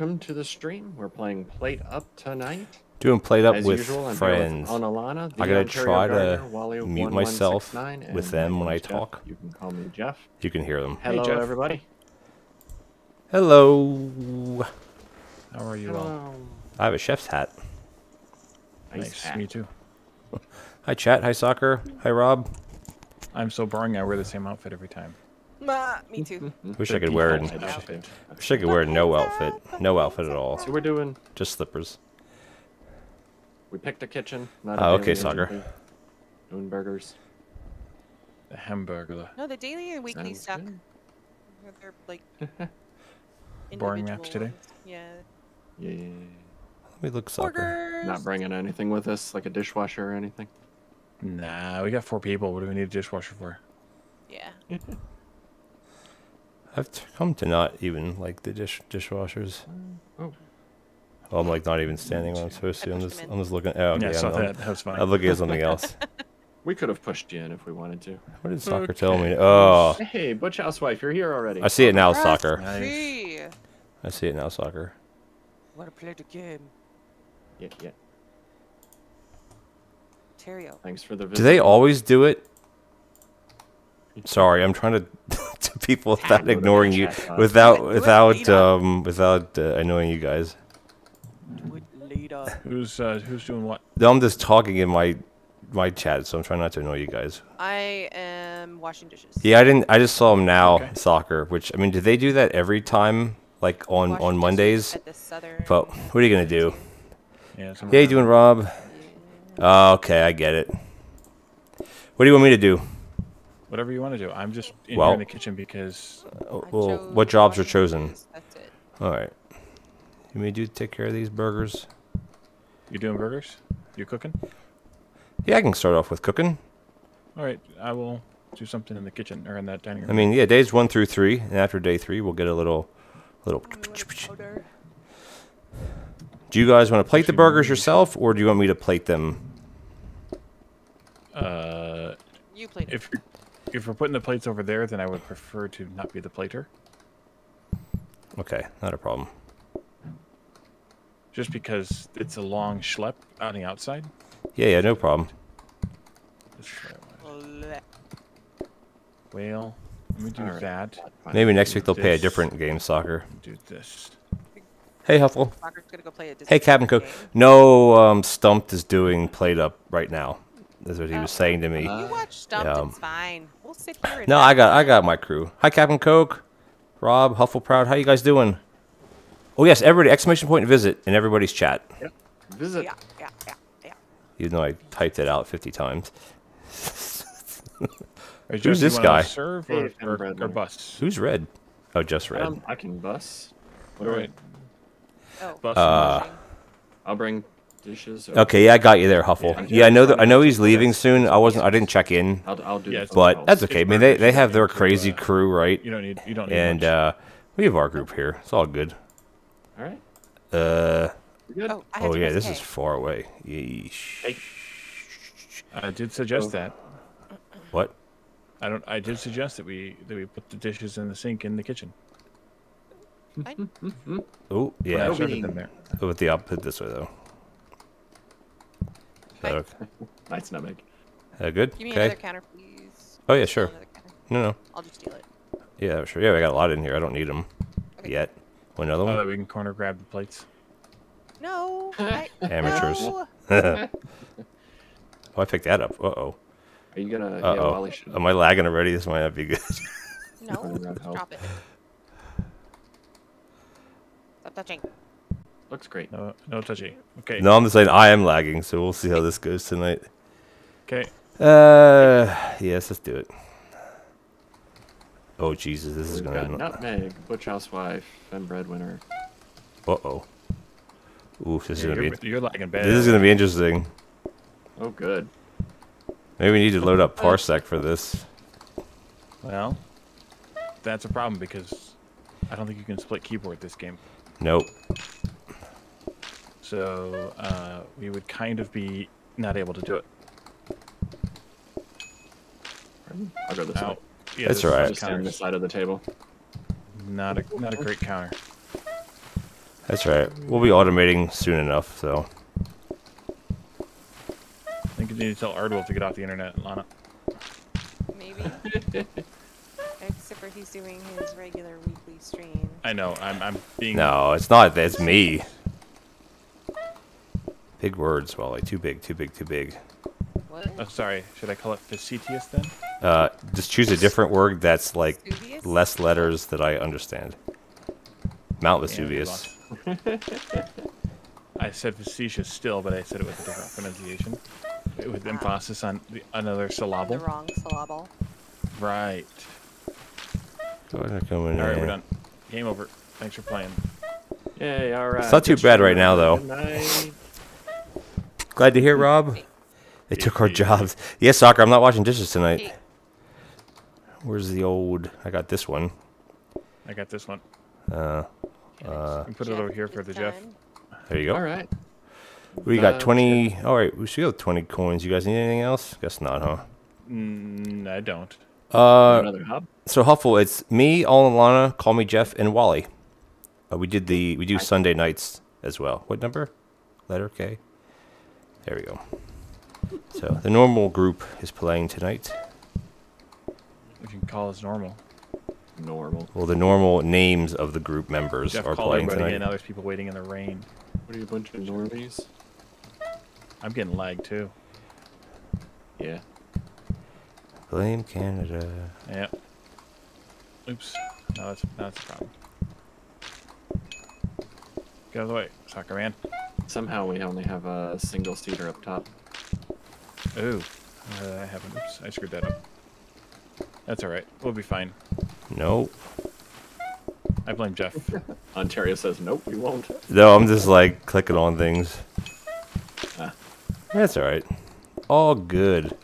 Welcome to the stream. We're playing Plate Up tonight. Doing Plate Up As with usual, I'm friends. Here with Onalana, the I gotta Ontario try to Gardener, mute myself with them when I Jeff. talk. You can call me Jeff. You can hear them. Hello, Jeff. everybody. Hello. How are you all? I have a chef's hat. Nice Nice. hat. Me too. Hi, chat. Hi, soccer. Hi, Rob. I'm so boring. I wear the same outfit every time. Ma, me too. Wish I could wear Default an, outfit. wish I could wear no outfit. No outfit at all. So we're doing. Just slippers. We picked a kitchen. Not a Oh, okay, daily engine Sagar. Doing burgers. The hamburger. No, the daily and weekly Sounds suck. good. They're like Boring maps today? ones. Yeah. Yeah. We look soccer. Burgers. Not bringing anything with us, like a dishwasher or anything. Nah, we got four people. What do we need a dishwasher for? Yeah. I've t- come to not even like the dish dishwashers. Oh, Well, I'm like not even standing where I'm supposed to. I'm just. I'm just looking. Oh, okay. yeah, I I'm, saw that. That was fine. I'm looking at something else. we could have pushed you in if we wanted to. What did soccer tell me? Oh, Hey, Butch Housewife, you're here already. I see it now, Press soccer. Nice. P. I see it now, soccer. Wanna play the game? Yeah, yeah. Terrio. Thanks for the visit. Do they always do it? Sorry, I'm trying to to people without ignoring you, without without um without uh, annoying you guys. Do it later. Who's uh, who's doing what? No, I'm just talking in my my chat, so I'm trying not to annoy you guys. I am washing dishes. Yeah, I didn't. I just saw them now. Okay. Soccer, which I mean, do they do that every time, like on Washing on Mondays? At. But what are you gonna do? Yeah. Yeah, you doing, Rob? Oh, okay, I get it. What do you want me to do? Whatever you want to do. I'm just in here Well- in the kitchen because Oh, I Well, what jobs are chosen? That's it. All right. You may do take care of these burgers. you're doing burgers. You cooking? Yeah, I can start off with cooking. All right. I will do something in the kitchen or in that dining room. I mean, yeah, days one through three, and after day three, we'll get a little, little. Let me whip powder. Do you guys want to plate the burgers yourself, or do you want me to plate them? uh, You plate it. if you're, if we're putting the plates over there, then I would prefer to not be the plater, Okay, not a problem. just because it's a long schlep on the outside. Yeah, yeah, no problem. This is what I wanted. Bleh. Well, let me do All right. that. Maybe next week they'll pay a different game soccer. Do this. Hey, Huffle. Gonna go play a Hey, Captain Cook. game. No, um, Stumped is doing plate up right now. That's what he was Oh. saying to me. You watch Stumped, um, it's fine. We'll sit here and No, I got I got my crew. Hi, Captain Coke, Rob, Huffle Proud. How you guys doing? Oh yes, everybody! Exclamation point visit in everybody's chat. Visit. Yeah, yeah, yeah, yeah. Even though I typed it out 50 times. Or Who's just this guy? Serve Hey, or, Finn or, or bus. Who's red? Oh, just red. Um, I can bus. What do I? Alright. Oh, Bus Uh. I'll bring dishes. Okay, yeah, I got you there, Huffle. Yeah. Yeah, I know that I know he's leaving soon. I wasn't. I didn't check in, I'll, I'll do. Yeah, the it's- phone but calls. that's okay. I mean, they they have their So, crazy uh, crew, right? you don't need you don't need And much. uh, we have our group here. It's all good. All right. Uh, good. Oh, oh yeah, this K. is far away. Yeesh. Hey. I did suggest Oh. that. What? I don't. I did suggest that we that we put the dishes in the sink in the kitchen. Oh When I yeah, Well, served them there. with the opposite this way though. Is Hi. okay? Nice nutmeg. Uh, good. Give me Okay. another counter, please. Oh yeah, sure. No, no. I'll just steal it. Yeah, sure. Yeah, we got a lot in here. I don't need them Okay. yet. Want another Oh, one? that we can corner grab the plates. No. I, Amateurs. no. oh, I picked that up. Uh oh. Are you gonna? Uh oh. Wally should. Am I lagging already? This might not be good. No. Around. Drop it. Stop touching. Looks great. No, no touchy. Okay. no, I'm just saying I am lagging, so we'll see how this goes tonight. Okay. Uh, yes, let's do it. Oh Jesus, this is We've gonna. got nutmeg, butch housewife, and breadwinner. Uh oh. Oof, this is gonna you're, be. you're lagging bad. This is gonna be interesting. Oh, good. Maybe we need to load up Parsec for this. Well, that's a problem because I don't think you can split keyboard this game. Nope. So uh, we would kind of be not able to do it. Pardon? I'll go this Now, way. yeah, That's this all right. I'll just stand on this counters. side of the table. Not a not a great counter. That's right. We'll be automating soon enough, so. I think you need to tell Ardwolf to get off the internet, Lana. Maybe. Except for he's doing his regular weekly stream. I know. I'm I'm being No, it's not. It's me. Big words, Wally. Too big, too big, too big. What? Oh, sorry. Should I call it facetious then? Uh, just choose a different word that's like Vesuvius? less letters that I understand. Mount Vesuvius. lost. I said facetious still, but I said it with a different pronunciation, It with emphasis on the, another The syllable. wrong syllable. Right. Go ahead and come in All right, we're done. Game over. Thanks for playing. Yay! All right. It's not too Good bad right now, though. Good night. Glad to hear, Rob. They took our jobs. Yes, soccer. I'm not washing dishes tonight. Where's the old? I got this one. I got this one. Uh, I Uh, put it over here for the Jeff. there you go. All right. We got Uh, 20. All right, we should have 20 coins. You guys need anything else? Guess not, huh? Mm, I don't. Uh, Another hub. so Huffle, it's me, All Lana, call me Jeff, and Wally. Uh, we did the we do Sunday nights as well. What number? Letter K. There we go. So the normal group is playing tonight. We can call us normal. Normal. Well, the normal names of the group members Jeff are called playing everybody tonight. in. Now there's people waiting in the rain. What are you, a bunch of normies? I'm getting lagged too. Yeah. Blame Canada. Yeah. Oops. No, that's that's a problem. Get out of the way, soccer man. Somehow we only have a single seater up top. Ooh. Uh, I haven't. Oops. I screwed that up. That's all right. We'll be fine. Nope. I blame Jeff. Ontario says, nope, we won't. No, I'm just like clicking on things. Ah. That's all right. All good.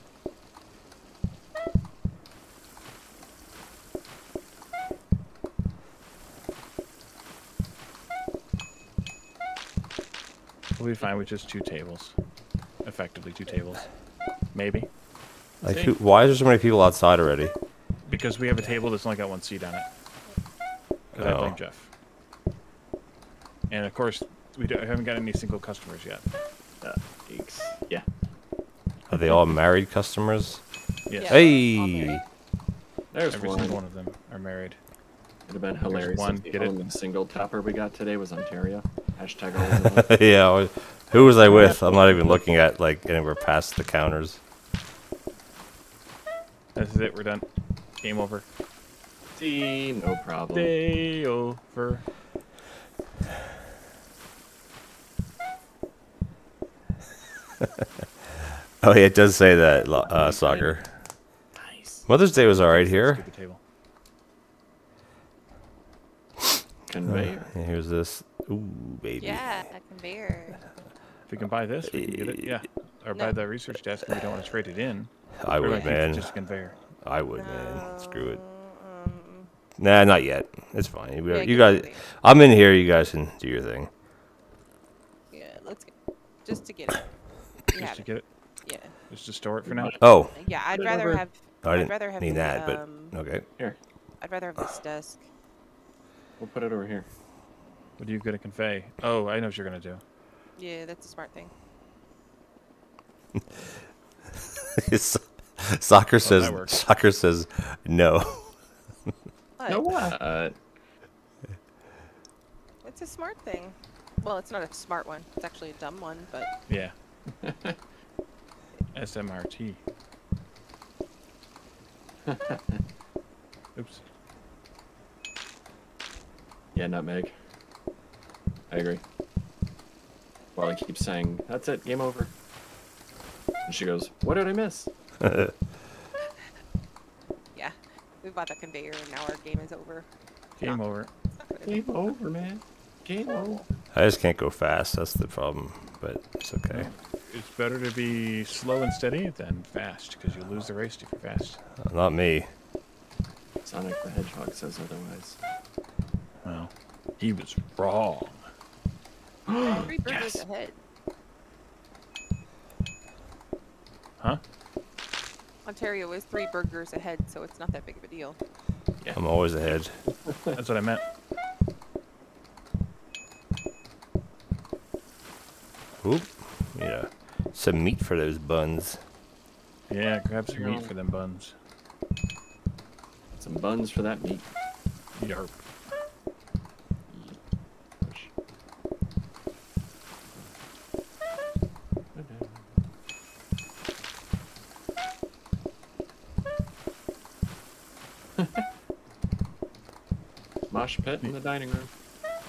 Be fine with just two tables. Effectively two tables. Maybe. Like, who, why is there so many people outside already? Because we have a table that's only got one seat on it. But I Oh. blame Jeff. And of course, we, do, we haven't got any single customers yet. Uh, geeks. Yeah. Are they all married customers? Yes. Yeah. Hey, There's Every one. single one of them are married. It'd have been hilarious one, if the get it? only single topper we got today was Ontario. Hashtag always yeah. I Who was I with? I'm not even looking at like anywhere past the counters. This is it. We're done. Game over. See, no problem. Day over. Oh yeah, it does say that uh, soccer. Nice. Mother's Day was all right here. Stupid table. Conveyor. And here's this. Ooh, baby. Yeah, a conveyor. If we can buy this, we can get it. Yeah. Or buy the research desk if we don't want to trade it in. I would, gonna keep it man. Just a conveyor. I would, man. Screw it. Um, Nah, not yet. It's fine. We- yeah, you guys, conveyor. I'm in here. You guys can do your thing. Yeah, let's get just to get it. You Just to get it. Yeah. Just to store it for now. Oh, Yeah, I'd Put rather over. have. I I'd didn't rather have need the, that, but um, okay. Here, I'd rather have this desk. we'll put it over here. What are you gonna convey? Oh, I know what you're gonna do. Yeah, that's a smart thing. S- soccer says. that. Soccer says no. What? No what? Uh, It's a smart thing. Well, it's not a smart one. It's actually a dumb one, but Yeah. SMRT. Oops. yeah, nutmeg. I agree. While he keeps saying, that's it, game over. And she goes, what did I miss? yeah. We bought the conveyor and now our game is over. Game over. Not gonna Game over, man. Game over. I just can't go fast. That's the problem. But it's okay. It's better to be slow and steady than fast, because you lose the race if you're fast. Not me. Sonic the Hedgehog says otherwise. Well, he was wrong. Three burgers Yes. ahead. Huh? Ontario is three burgers ahead, so it's not that big of a deal. Yeah. I'm always ahead. That's what I meant. Oop. Yeah. Some meat for those buns. Yeah, grab some meat for them buns. Some buns for that meat. Yarp. Push. Mosh pit in the dining room.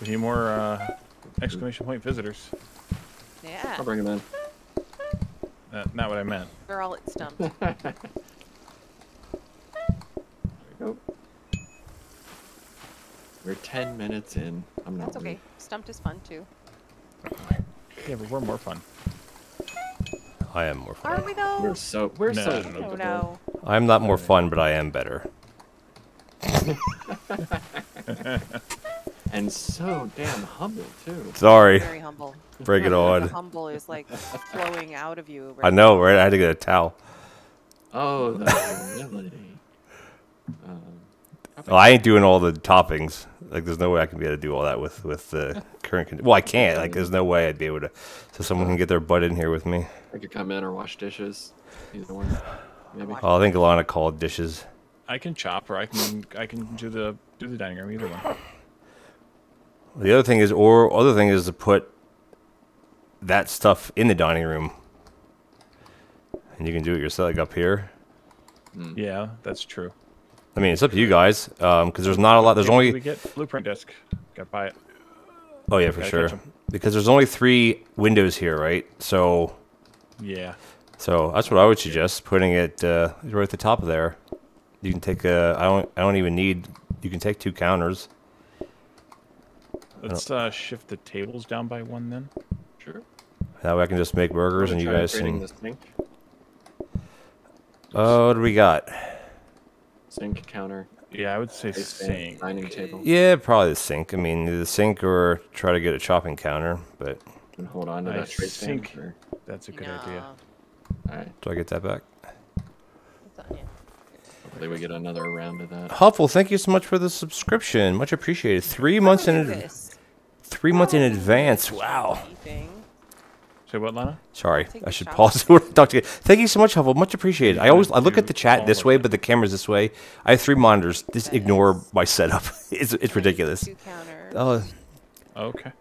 We need more uh, exclamation point visitors. Yeah. I'll bring them in. Uh, not what I meant. They're all at stump. There we go. We're 10 minutes in. I'm not That's okay. Stumped is fun too. Yeah, but we're more fun. I am more fun. Are fun. we though? We're so we're No, so no, I likable. don't know. I'm not more fun, but I am better. and so damn humble too. Sorry, Very humble. bring it The on. humble is like flowing out of you. I know, right? I had to get a towel. Oh, the humility. Um, Oh, I ain't doing all the toppings. Like, there's no way I can be able to do all that with with the current. Con- well, I can't. Like, there's no way I'd be able to. So someone can get their butt in here with me. I could come in or wash dishes. Either one, maybe. Wash- Oh, I think Alana called dishes. I can chop, or I can I can do the do the dining room. Either one. The other thing is, or other thing is to put that stuff in the dining room, and you can do it yourself, like up here. Yeah, that's true. I mean, it's up to you guys, because there's not a lot. There's Yeah, only we get blueprint disc. Got to buy it. oh yeah, for sure, because there's only three windows here, right? So Yeah. so that's what I would suggest, putting it uh, right at the top of there. You can take a. I don't. I don't even need. You can take two counters. Let's uh, shift the tables down by one then. Sure. That way I can just make burgers, and you guys can. the sink, Oh, what do we got? sink counter, Yeah, I would say base sink. dining table, Yeah, probably the sink. I mean, the sink or try to get a chopping counter. But and hold on to I that sink. stand. Or, That's a good idea. All right. do I get that back? It's on you. Hopefully we get another round of that. Huffle, thank you so much for the subscription. Much appreciated. Three months in Look this. three months in Oh, advance. Wow. thing. Say what, Lana? Sorry, I should pause when I talk to you. Thank you so much, Huffle. Much appreciated. I always I look at the chat this way, but the camera's this way. I have three monitors. Just ignore my setup. It's it's ridiculous. Two counters. Oh Okay.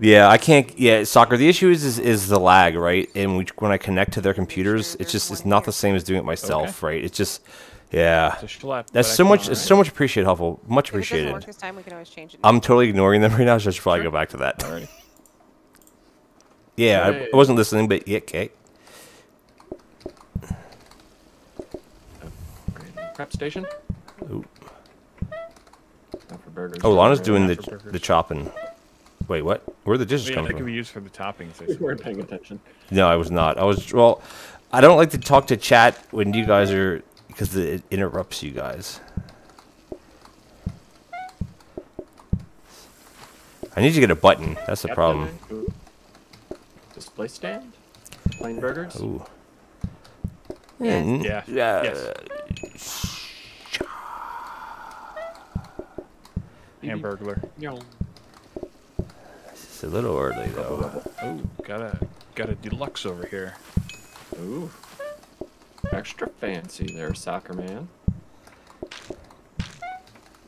yeah, I can't. Yeah, soccer. The issue is is, is the lag, right? And we, when I connect to their computers, it's just it's not the same as doing it myself, right? It's just yeah. Schlep. That's so much. It's so much appreciated, Huffle. Much If it appreciated. work this time, we can always change it. I'm totally ignoring them right now, so I should probably Sure. go back to that. Alrighty. Yeah, I, Hey. I wasn't listening, but yeah, okay. Prep station. Ooh. Burgers. Oh, Lana's doing the burgers. the chopping. Wait, what? Where the dishes Yeah, coming that could from? be used for the toppings. I We weren't paying attention. No, I was not. I was well. I don't like to talk to chat when you guys are because it interrupts you guys. I need to get a button. That's the problem. Display stand. Plain burgers. Ooh. Yes. Mm, Yeah. Yeah. Yes. Hamburglar. Yo. It's a little early though. Oh, got a got a deluxe over here. Ooh. Extra fancy there, soccer man.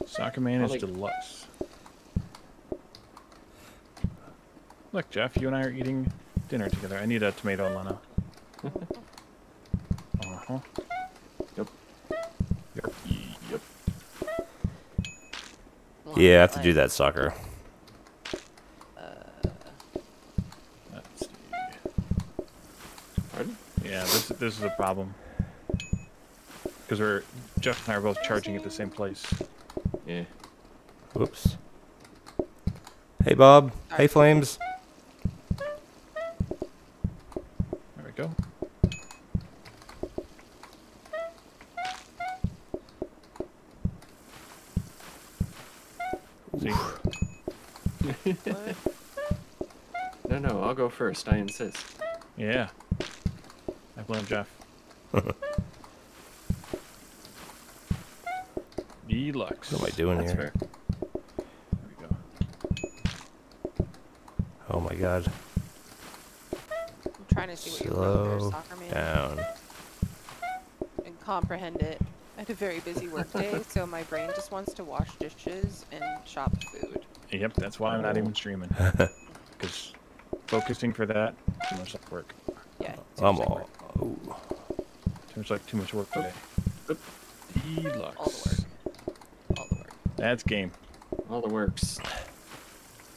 Soccer Man is like- deluxe. Look, Jeff, you and I are eating dinner together. I need a tomato and Lana. uh huh. Yep. Yep. Yep. Yeah, I have to do that soccer. Pardon? Yeah, this this is a problem. Because we're Jeff and I are both charging at the same place. Yeah. Whoops. Hey Bob. Hey Flames. There we go. See, No, no, I'll go first. I insist. yeah. I blame Jeff. Deluxe. What am I doing That's here? fair. There we go. Oh my god. I'm trying to see what you wrote there, Slow soccer man, down. and comprehend it. I had a very busy workday, so my brain just wants to wash dishes and chop food. Yep, that's why I'm not even streaming. Because focusing for that, too much like work. Yeah. too I'm much all. work. Ooh. Too much like too much work today. Deluxe. All the work. All the work. That's game. All the works.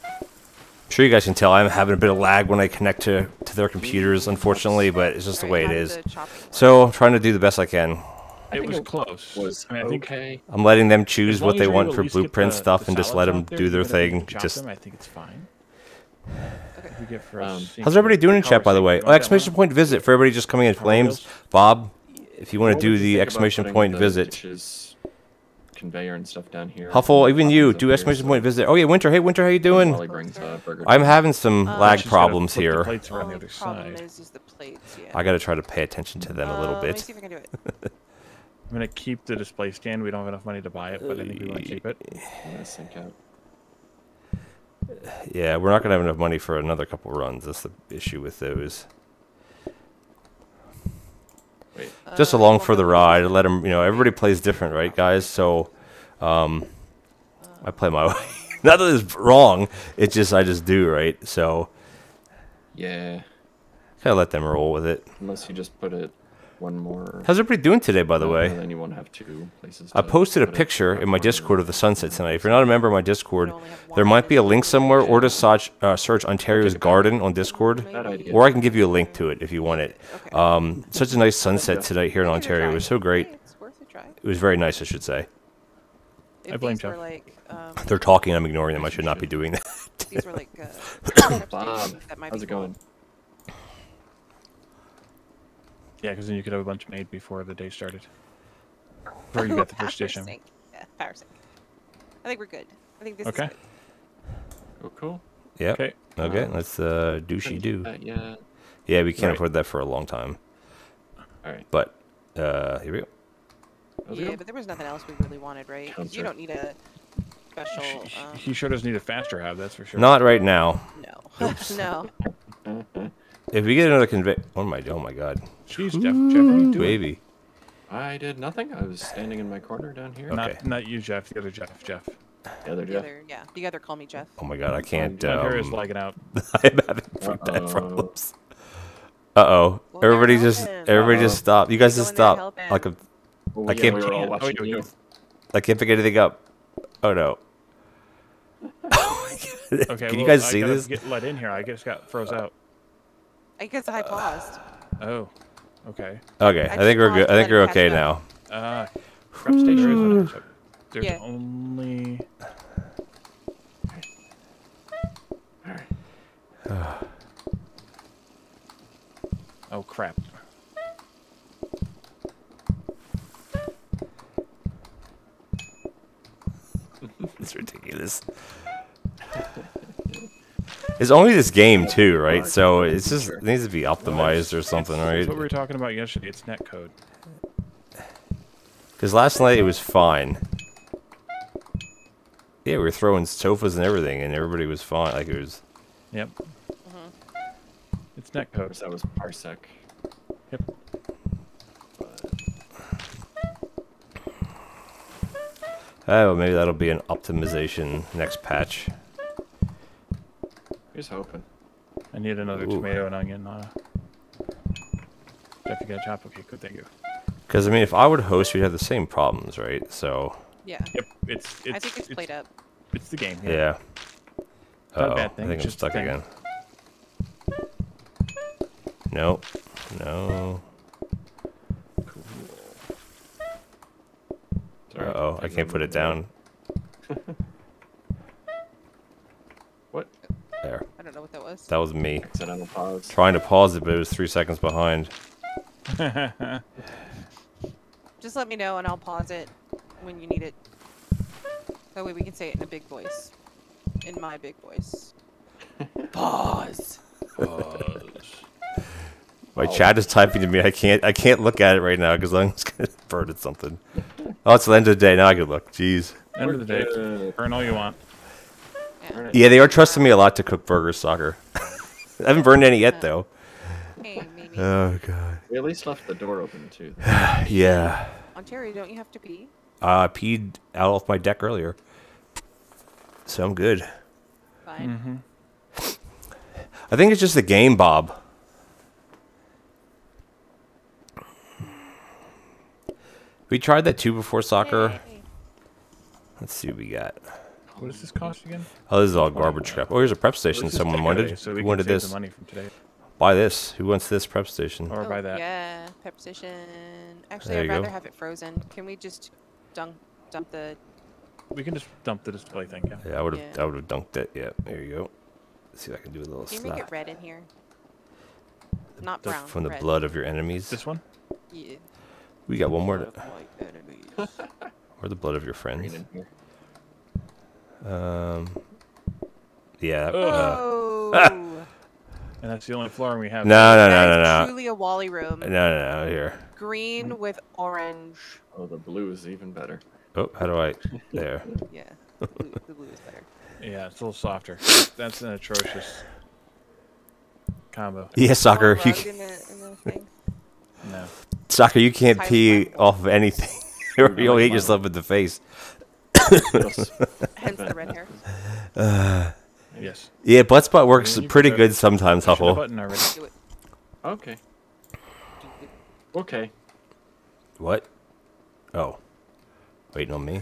I'm sure you guys can tell I'm having a bit of lag when I connect to, to their computers, unfortunately, but it's just the way Alright, it how is. did the chopping work? So I'm trying to do the best I can. I it was it close. Was I mean, I think okay. I'm letting them choose what they want for at least get blueprint the- stuff the and just let them there, do their even if you thing. Just them, I think it's fine. Okay. Get for Um, how's everybody doing in chat, by the way? Oh, exclamation point visit for everybody just coming in. Flames, Bob. If you want to do the exclamation point visit, dishes conveyor and stuff down here. Huffle, even you, do here, exclamation point visit. Oh yeah, Winter. Hey, Winter, how you doing? Wally brings uh. I'm having some Uh, lag problems here. plates around the other side. is, is the plates. Yeah. I gotta try to pay attention to them a little Uh, Let me bit. I can do it. I'm gonna keep the display stand. We don't have enough money to buy it, but I think we want to keep it. Yeah, out. Yeah, we're not gonna have enough money for another couple runs. That's the issue with those. Wait, Just Uh, along for the ride. Let them, you know, everybody plays different, right, guys? So, um, I play my way. Not that it's wrong. It's just I just do, right? So, yeah. kind of let them roll with it. Unless you just put it one more. How's everybody doing today, by the uh, way? Then you won't have two places. I posted a picture in my Discord of the sunset tonight. If you're not a member of my Discord, You only have there might be a link somewhere, or to search, uh, search Ontario's Garden on Discord, or I can give you a link to it if you want it. Um, such a nice sunset tonight here in Give it a Ontario. It was so great. Hey, it's worth a try. It was very nice, I should say. I blame these Jeff. um, They're talking. I'm ignoring them. I should not be doing that. these were like, uh, Bob, that might how's be it cool. going? Yeah, because then you could have a bunch of made before the day started. Before you got the first station. sink. Yeah, power sink. I think we're good. I think this Okay. is good. Oh, cool. Yep. Okay. Okay. Um, Let's uh, douchey do. Uh, yeah. Yeah, we can't Right. afford that for a long time. All right. But uh, here we go. How's it Yeah, going? but there was nothing else we really wanted, right? 'Cause you don't need a special. He- Um, He sure does need a faster hob, that's for sure. Not right now. no. no. If we get another convey, oh my, oh my God, Jeez, Jeff, Jeff, what are you doing? baby. I did nothing. I was standing in my corner down here. Okay. Not, not you, Jeff. The other Jeff. Jeff. The other The Jeff. other, yeah, the other call me Jeff. Oh my God, I can't. My hair is Um, lagging out. I'm having pretty Uh-oh. problems. Uh oh. Well, Everybody just, him. everybody Uh-oh. just stop. You guys just stop. Like a, Well, I yeah, can't- We all Oh, watching you- you. I can't pick anything up. Oh no. Okay. Can you guys I see gotta this? Get let in here. I just got froze out. I guess I paused. Oh. Okay. Okay, I, just think we're good. I think we're okay up. now. Uh, prep station. There is no catch up. There's Yeah. only. Oh crap. It's ridiculous. It's only this game too, right? So it's just it needs to be optimized or something, right? That's right? what we were talking about yesterday. It's netcode. Because last night it was fine. Yeah, we were throwing sofas and everything, and everybody was fine. Like it was. Yep. Mm-hmm. It's Of netcode. course, that was Parsec. Yep. But Oh, well, maybe that'll be an optimization next patch. Here's hoping. I need another Ooh. tomato and onion. Uh, Jeff, you got a chop? Okay, good. Thank you. Because I mean, if I would host, we'd have the same problems, right? So Yeah. Yep. It's. it's I think it's played up. It's the game. yeah. Yeah. Not Uh-oh, bad thing, I think it's I'm stuck again. No, no. Sorry, Uh oh, I can't put it down. What? There, I don't know what that was. that was me Accidental pause. trying to pause it, but it was three seconds behind. Just let me know and I'll pause it when you need it. That way we can say it in a big voice. In my big voice. Pause. My chat is typing to me. I can't. I can't look at it right now because I'm just gonna burn at something. Oh, it's the end of the day. Now I can look. Jeez. End of the day. Good. Burn all you want. Yeah. Yeah, they are trusting me a lot to cook burgers, soccer. I haven't burned any yet though. Hey, Mimi. Oh god. We at least left the door open too. Yeah. Ontario, don't you have to pee? Uh, I peed out off my deck earlier, so I'm good. Fine. I think it's just the game, Bob. We tried that too before soccer. Hey. Let's see what we got. What does this cost again? Oh, this is all garbage crap. Oh, here's a prep station. Let's Someone wanted. So we Who wanted this? money from today. Buy this. Who wants this prep station? Or Oh, buy that. Yeah, pep station. Actually, There I'd rather go. have it frozen. Can we just dunk dump the? We can just dump the display thing. Yeah. Yeah, I would have. Yeah. I would have dunked it. Yeah, there you go. Let's see if I can do a little Can you make it red in here? Not brown. from the red. blood of your enemies. This one? Yeah. We got one more. To, of or the blood of your Green friends. In here. Um, yeah. Ugh. Uh, Oh. And that's the only flooring we have. no, no, no, no, is no, Truly a Wally room. no, no, no. Here. Green with orange. Oh, the blue is even better. Oh, how do I? There. Yeah. The blue, the blue is better. Yeah, it's a little softer. That's an atrocious combo. Yeah, soccer. Oh, You, rug in the, in the thing. No. soccer. You can't Highly pee off of anything, or you'll Highly hit yourself in the face. Just- Hence the red hair. Yes. Yeah, butt spot works you pretty put a- good sometimes, Push Huffle. button already. Okay. Okay. What? Oh, waiting on me.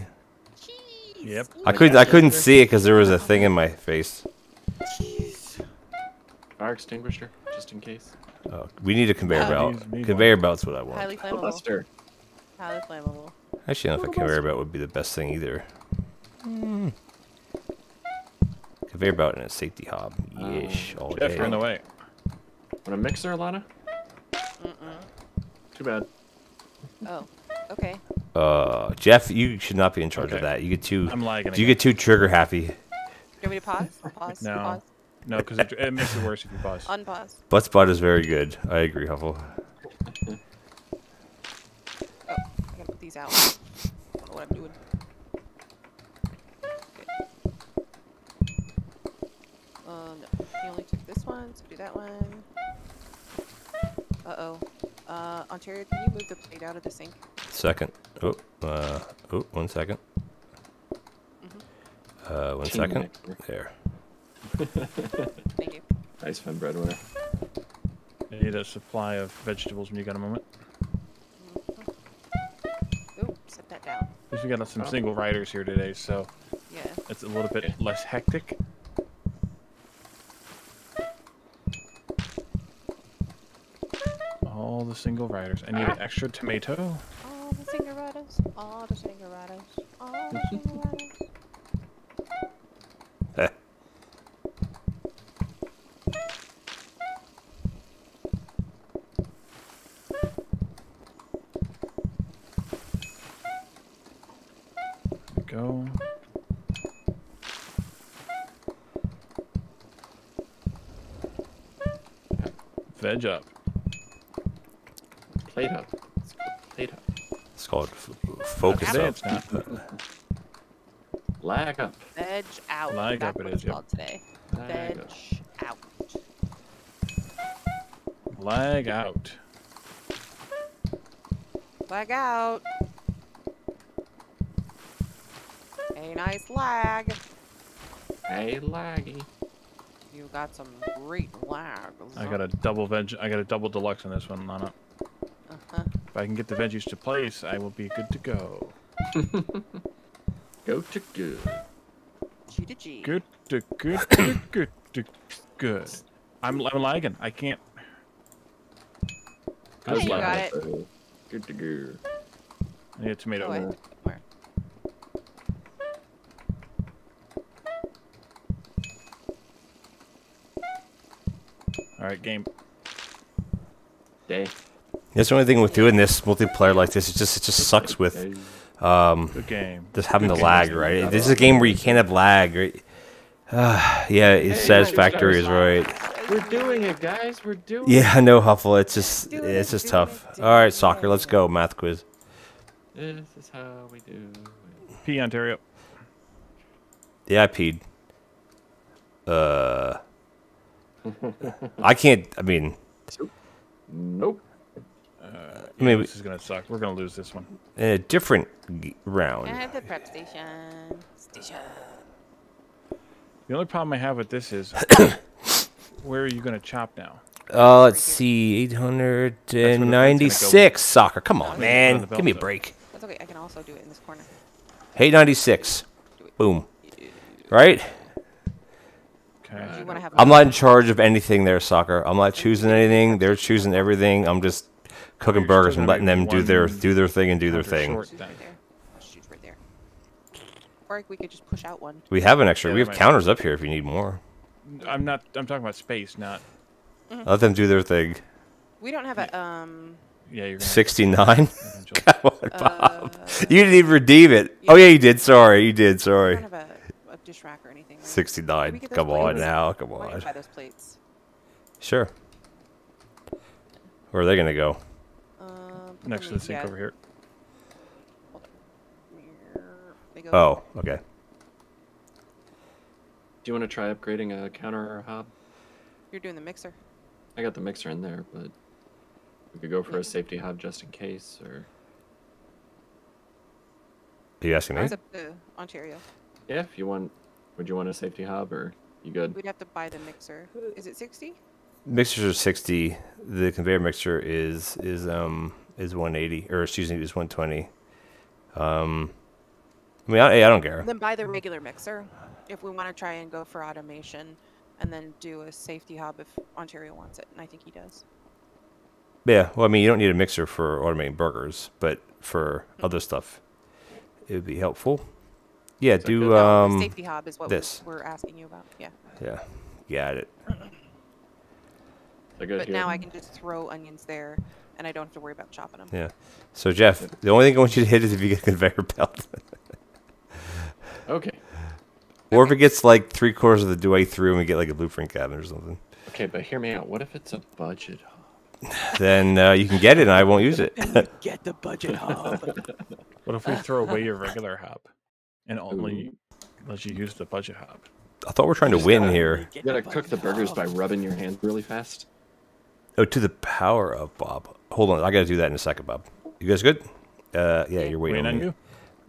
Yep. I couldn't. I couldn't see it because there was a thing in my face. Fire extinguisher, just in case. Oh, we need a conveyor Uh, belt. Conveyor belt's what I want. Highly flammable. Buster. Highly flammable. Actually, I don't know if a conveyor belt would be the best thing either. Hmm. Conveyor belt and a safety hob. Yeesh, all Jeff, you're in the way. Want a mixer, Alana? Too bad. Oh. Okay. Uh, Jeff, you should not be in charge of that. You get too. I'm lagging. You again. get too trigger happy. Do you want me to pause? Pause. No. Pause. No, because it, it makes it worse if you pause. Unpause. Butt spot is very good. I agree, Huffle. Oh, I gotta put these out. I don't know what I'm doing. Okay. Uh, no. He only took this one, so do that one. Uh oh. Uh, Ontario, can you move the plate out of the sink? Second. Oh, uh, oh, one second. Uh, one Team second. mixer. There. Thank you. Nice fun breadwinner. I need a supply of vegetables when you got a moment. Oh, set that down. Least we got some single riders here today, so Yeah. it's a little bit less hectic. All the single riders. I need an ah. extra tomato. All the singeratas. All the singeratas. All the singeratas. Heh. Go. Veg up. Plate up. It's called plate up. It's called f- focus That's up. it, it's not. Lag up. Veg out. Lag That's up it what is, it's yep. today. Lag Veg up. out. Lag out. Lag out. A nice lag. Hey, laggy. You got some great lag. I got a double veg. I got a double deluxe on this one, Lana. Uh-huh. If I can get the veggies to place, I will be good to go. Go to good. G to G. Good to good to good to good. I'm I'm lagging. I can't. Hey, you lag got up, uh, Good to go. I need a tomato. Oh, wait. Where? All right, game. Day. That's the only thing with doing this multiplayer like this. It just it just sucks with um Good game. just having the Good game. lag, right? This is a game where you can't have lag, right? Uh, yeah, it's Hey, satisfactory is right. We're doing it, guys. We're doing it. Yeah, no Huffle. It's just Do it's just tough. it, All right, soccer. Let's go. Math quiz. This is how we do it. P Ontario. Yeah, I peed. Uh, I can't. I mean, Nope. I mean, This is gonna suck. We're gonna lose this one. a different g- round. At the prep station. Station. The only problem I have with this is, where are you gonna chop now? Uh, let's see, 896 soccer. Come on, on man. Give me a break. That's okay. I can also do it in this corner. 896. Boom. Right? Okay. You want to have? I'm not in charge of anything there, soccer. I'm not choosing anything. They're choosing everything. I'm just cooking You're burgers still and letting them do their do their thing and do their thing. short. Shoot right there. Shoot right there. Or we could just push out one. We have an extra. Yeah, We have might- counters up here if you need more. I'm not. I'm talking about space, not. Let them do their thing. We don't have a um. Yeah, you're 69? Come on, Bob. Uh, You didn't even redeem it. Oh, yeah, you did. Sorry. You did. Sorry. don't have a, a dish rack or anything. Right? Can 69. we get those Come on now. Come Why don't you on. buy those plates? Sure. Where are they going to go? Um, put Next to the sink yeah, over here. They go. Oh, okay. Do you want to try upgrading a counter or a hob? You're doing the mixer. I got the mixer in there, but we could go for a safety hob just in case, or Are you asking me? It's up to Ontario. yeah, if you want. Would you want a safety hob, or you good? We'd have to buy the mixer. Is it 60? Mixers are 60. The conveyor mixer is is um is 180 or excuse me, is 120. Um I mean, I, hey, I don't care. Then buy the regular mixer if we want to try and go for automation and then do a safety hob if Ontario wants it. And I think he does. Yeah, well, I mean, you don't need a mixer for automating burgers, but for other stuff, it would be helpful. Yeah, So do good. No, the um safety hob is what this. We, we're asking you about. Yeah. yeah, got it. Good But here. now I can just throw onions there and I don't have to worry about chopping them. Yeah. So Jeff, the only thing I want you to hit is if you get a conveyor belt, Okay. or if it gets like three quarters of the way through and we get like a blueprint cabinet or something. Okay, but hear me out. What if it's a budget hob? Then uh, you can get it, and I won't use it. Get the budget hob. What if we throw away your regular hob and only let you use the budget hob? I thought we are trying to win here. You gotta cook the burgers by rubbing your hands really fast. Oh, to the power of Bob. Hold on, I gotta do that in a second, Bob. You guys good? Uh, yeah, you're waiting, Waiting on me. you.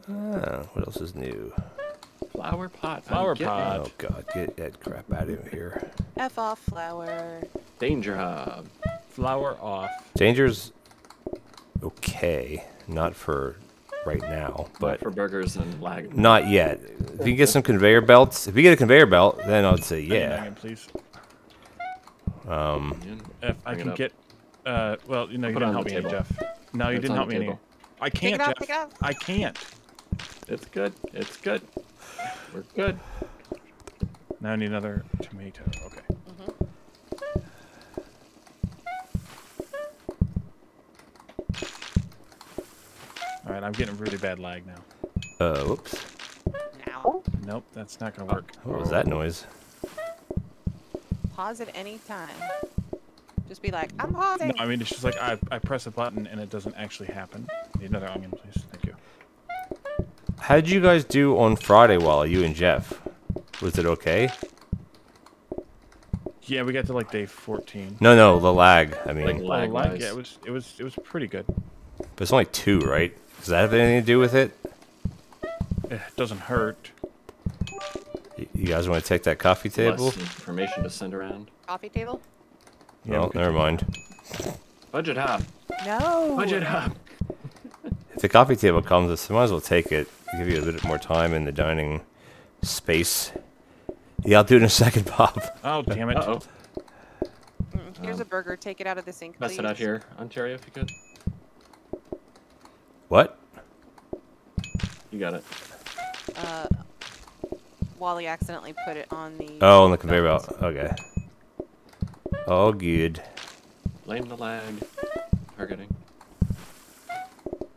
Ah, what else is new? Flower pot. Flower pot. Oh God, get that crap out of here. F off flower. Danger hob. Flower off. Danger's okay, not for right now, But but for burgers and lag. not yet. If you get some conveyor belts, if you get a conveyor belt, then I'd say yeah. onion, please. Um, If I Bring can get, uh, well, you know, you Put it didn't help me, table. Jeff. No, you didn't help me any. I can't, it out, Jeff. take it out. I can't. It's good. It's good. We're good. Now I need another tomato. Okay. All right, I'm getting really bad lag now. uh, whoops. Now. Nope, that's not gonna work. What was that noise? Pause at any time. Just be like, I'm pausing. No, I mean it's just like I, I press a button and it doesn't actually happen. Need another onion, please. Thank you. How did you guys do on Friday, while You and Jeff? Was it okay? Yeah, we got to like day 14. No, no, the lag. I mean, Like lag lag, yeah, it was it was it was pretty good. but it's only two, right? Does that have anything to do with it? It doesn't hurt. You guys want to take that coffee table? Less information to send around. Coffee table? Yeah, No, never mind. Budget hob. No. Budget hob. If the coffee table comes, I might as well take it. Give you a little bit more time in the dining space. Yeah, I'll do it in a second, Bob. Oh damn it! Uh oh. Here's a burger. Take it out of the sink, Pass please. it out here, Ontario, if you could. What? You got it. Uh, Wally accidentally put it on the. Oh, on the conveyor belt. Okay. All good. Blame the lag. Targeting.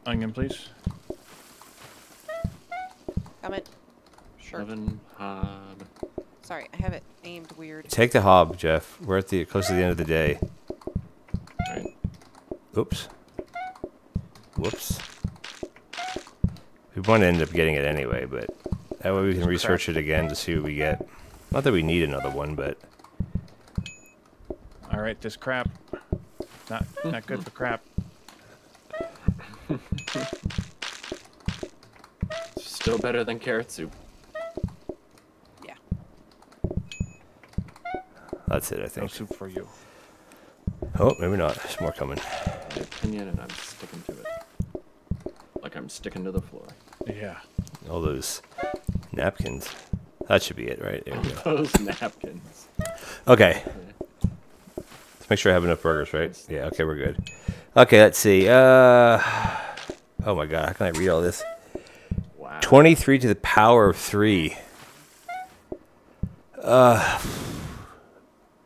Onion, please. Comment. Sure. Seven hob. Sorry, I have it aimed weird. Take the hob, Jeff. We're at the close to the end of the day. Alright. Oops. Whoops. We want to end up getting it anyway, but that way we can research it again to see what we get. Not that we need another one, but All right, this crap. Not not good for crap. Still better than carrot soup. Yeah. that's it, I think. No think. soup for you. Oh, maybe not. There's more coming. My opinion, and I'm sticking to it. Like I'm sticking to the floor. Yeah. All those napkins. That should be it, right? There we go. Those napkins. Okay. Let's make sure I have enough burgers, right? Yeah, okay, we're good. Okay, let's see. Uh Oh my god, how can I read all this? Wow. 23 to the power of 3. Uh,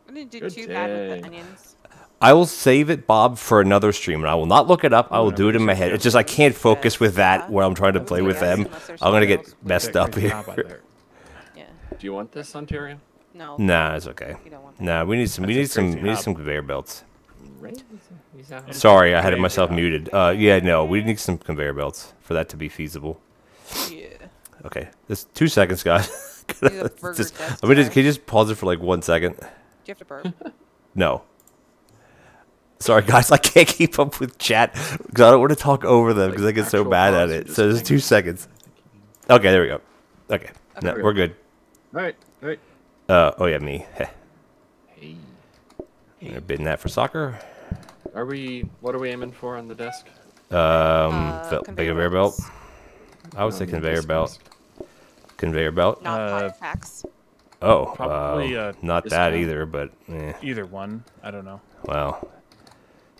I didn't do Good too bad with the onions. I will save it, Bob, for another stream, and I will not look it up. I will do it in my head. It's just I can't focus with that where I'm trying to play with them. I'm gonna get messed up here. knob out there. Yeah. Do you want this, Ontario? No. Nah, it's okay. You don't want that. Nah, we need some. We need some. We need some conveyor belts. Right? He's out. Sorry, I had Crazy myself muted. Uh, yeah, no, we need some conveyor belts for that to be feasible. Yeah. Okay, just two seconds, guys. Do the burger just, test I'm gonna just, can you just pause it for like one second? Do you have to burp? No. Sorry, guys, I can't keep up with chat because I don't want to talk over them because I get so bad at it. So just just two seconds. Okay, there we go. Okay, no, we're good. All right. All right. Uh, oh yeah, me. Heh. Hey. You're bidding that for soccer. Are we? What are we aiming for on the desk? Um, Uh, fel- conveyor conveyor belt. belts. I would say conveyor belt. desk. Conveyor belt. Not Uh, packs. Oh, probably, uh, uh, not that either. But eh, Either one. I don't know. well,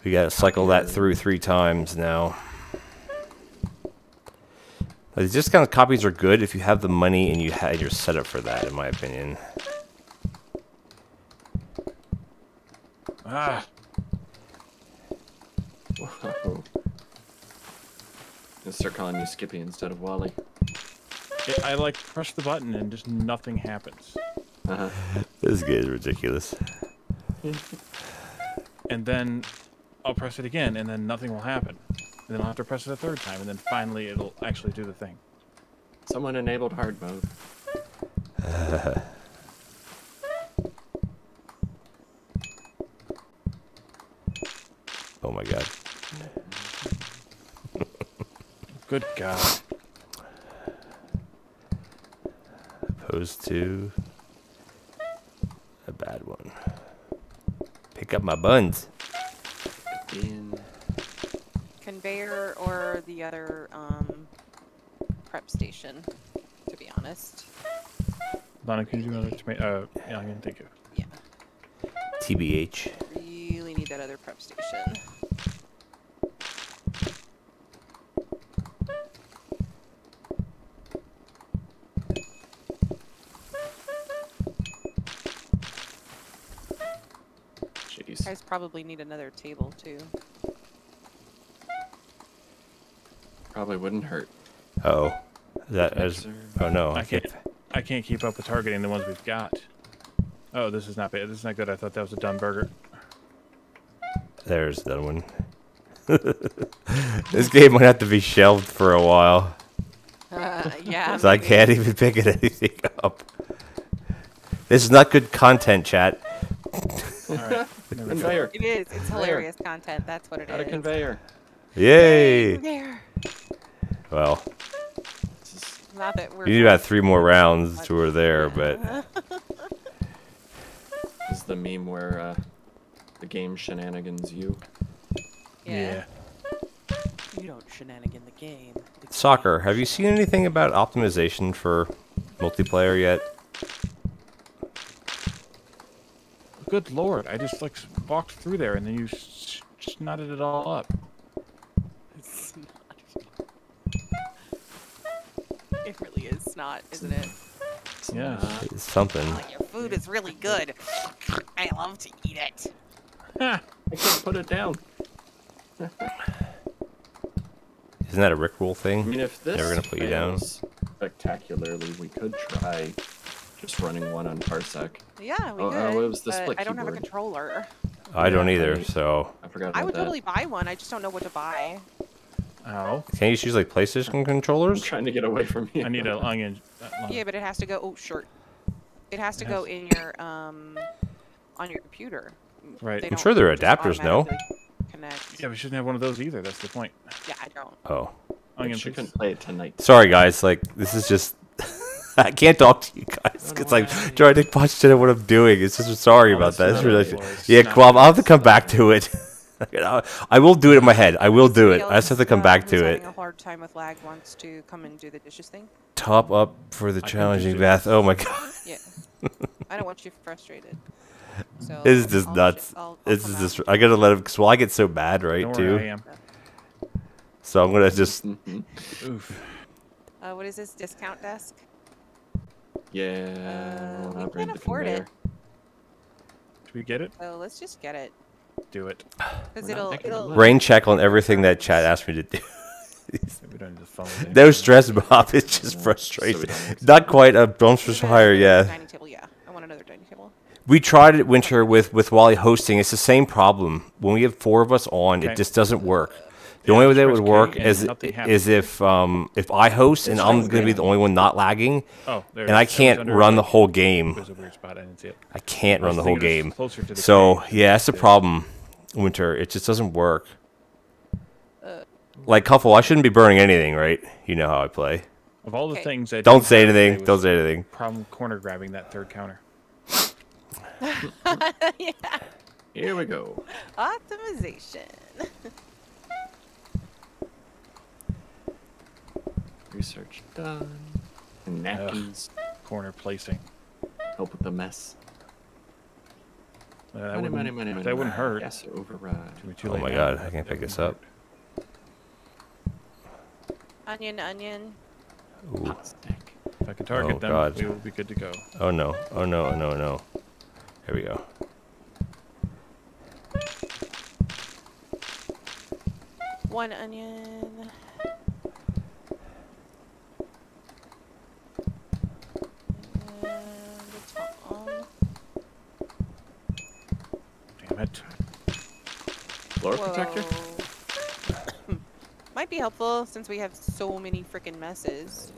we gotta cycle that through three times now. Uh, The discount copies are good if you have the money and you had your setup for that, in my opinion. Ah, Whoa. I'll start calling you Skippy instead of Wally. it, I like press the button and just nothing happens. Uh-huh. This game is ridiculous. And then I'll press it again, and then nothing will happen. And then I'll have to press it a third time, and then finally it'll actually do the thing. Someone enabled hard mode. Oh my god. Good God. Opposed to a bad one. Pick up my buns. The other um, prep station, to be honest. Lana, can you do another tomato? Uh, yeah, I can think of. Yeah. TBH. Really need that other prep station. Jeez. You guys probably need another table too. Probably wouldn't hurt. Oh. Is that as Mixer. Oh no. I can't. I can't keep up with targeting the ones we've got. Oh, this is not bad. This is not good. I thought that was a done burger. There's that one. this game might have to be shelved for a while. Uh, yeah. 'cause I can't even pick it anything up. This is not good content, chat. All right. There we go. Conveyor. It is. It's hilarious content. That's what it is. Got a conveyor. Yay! Conveyor. Well, This is- Not that we're. you need about three more rounds to we're there, but This is the meme where uh, the game shenanigans you. Yeah. You don't shenanigan the game. The soccer. Have you seen anything about optimization for multiplayer yet? Good lord! I just like walked through there, and then you s- just knotted it all up. It's not. It really is snot, isn't it? Yeah. It's something. Oh, your food is really good. I love to eat it. I can't put it down. Isn't that a Rickroll thing? I thing? mean, if this Never gonna put you down. spectacularly, we could try just running one on Parsec. Yeah, we Oh, uh, could. what was the but split I don't have a controller. I don't either, I- so. I forgot I would that. totally buy one. I just don't know what to buy. Ow! Can't you just use like PlayStation controllers? I'm controllers? trying to get away from you. I need an onion. Uh, Yeah, but it has to go. Oh, shirt. It has to It go has- in your um on your computer. Right. I'm sure there are adapters, no? Connect. Yeah, we shouldn't have one of those either. That's the point. Yeah, I don't. Oh. Onion, she couldn't play it tonight. Sorry, guys. Like, this is just. I can't talk to you guys because I'm Alright. trying to concentrate on what I'm doing. It's just sorry Oh, about that. It's not really, yeah, not Quam, I'll have to come back to it. You know, I will do it in my head. I will do it. I just have to come back to it. Having a hard time with lag wants to come and do the dishes thing. Top up for the challenging do bath. Oh my god. Yeah. I don't want you frustrated. So This is just I'll nuts. I'll- I'll This come is out. just. I gotta let him. Cause well, I get so bad, right? Don't too. I am. So I'm gonna just. Oof. Uh, what is this discount desk? Yeah. Uh, we'll we upgrade can afford it. conveyor. Should we get it? So let's just get it. Do it. Because it'll it'll. money. Rain check on everything that chat asked me to do. We don't need to follow it No stress, Bob. It's just mm. Yeah, frustration. so we don't mix it Not quite a dumpster fire, yeah. Dining table, yeah. I want another dining table. We tried it winter with with Wally hosting. It's the same problem. When we have four of us on, Okay. it just doesn't work. The only way that press would work is is if um if I host and I'm going to be the only one not lagging, Oh, there and I is. That was can't run the whole game. There's a weird spot. I didn't see it. I can't run the whole thinking it was game. closer to the So yeah, that's the problem. Winter, it just doesn't work. Like Cuffle, I shouldn't be burning anything, right? You know how I play. Of all the things I Don't say anything. Don't say anything. Problem corner grabbing that third counter. yeah. Here we go. Optimization. Research done. Nappies. Corner placing. Help with the mess. Uh, that money, wouldn't, money, money, money. that wouldn't hurt. Yes, override. Too- too Oh late my God, I can't pick this up. hurt. Onion, onion. Ooh. If I can target Oh, them, God. we will be good to go. Oh no. Oh no. Oh no. No. Here we go. One onion. It. Floor protector? Might be helpful since we have so many freaking messes.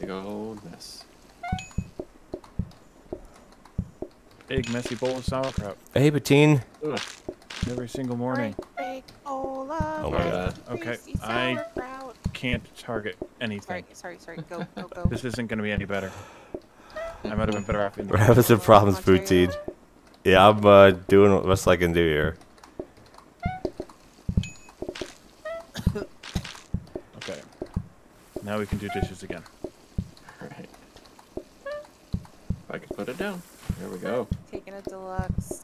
Big old mess. Big messy bowl of sauerkraut Hey, Bettine. Ugh. every single morning. Great big bowl Oh my God. Okay, I- Can't target anything. Sorry, sorry, sorry. Go, go, go. This isn't going to be any better. I might have been better off in We're the having some problems, Ontario. Poutine. Yeah, I'm uh, doing what best I can do here. Okay. Now we can do dishes again. Alright. If I can put it down. There we go. Taking a deluxe.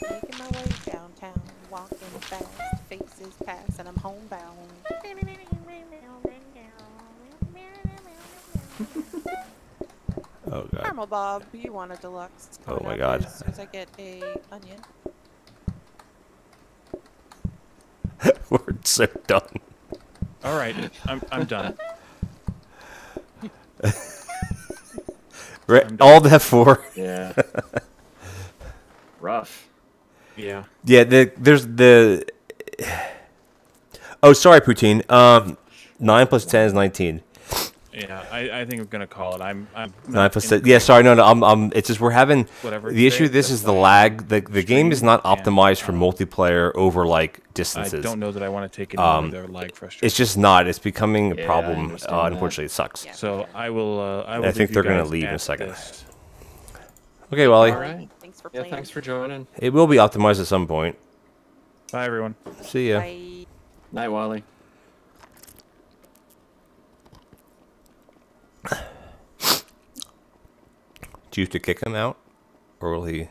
Making my way downtown. Walking fast. Faces pass and I'm homebound. Oh god. Caramel Bob, you want a deluxe? Oh my God. As soon as I get a onion. We're so done. All right, I'm, I'm done. Right, I'm done. all that for. Yeah. Rough. Yeah. Yeah, the, there's the. Oh, sorry, Poutine. Um, nine plus ten is nineteen. Yeah, I, I think I'm gonna call it. I'm I'm Nine not plus in ten. Yeah, sorry, no, no. I'm, I'm. It's just we're having Whatever the issue. This is the lag. The the game is not optimized for multiplayer over like distances. I don't know that I want to take it. Um, their lag frustration. It's just not. It's becoming a Yeah, problem. understand Uh, that. unfortunately, it sucks. Yeah. So I will. Uh, I will. I think they're gonna leave in a second. this. Okay, Wally. All right. Thanks for Yeah, playing. thanks for joining. It will be optimized at some point. Bye, everyone. See ya. Bye. Night, Wally. Do you have to kick him out, or will he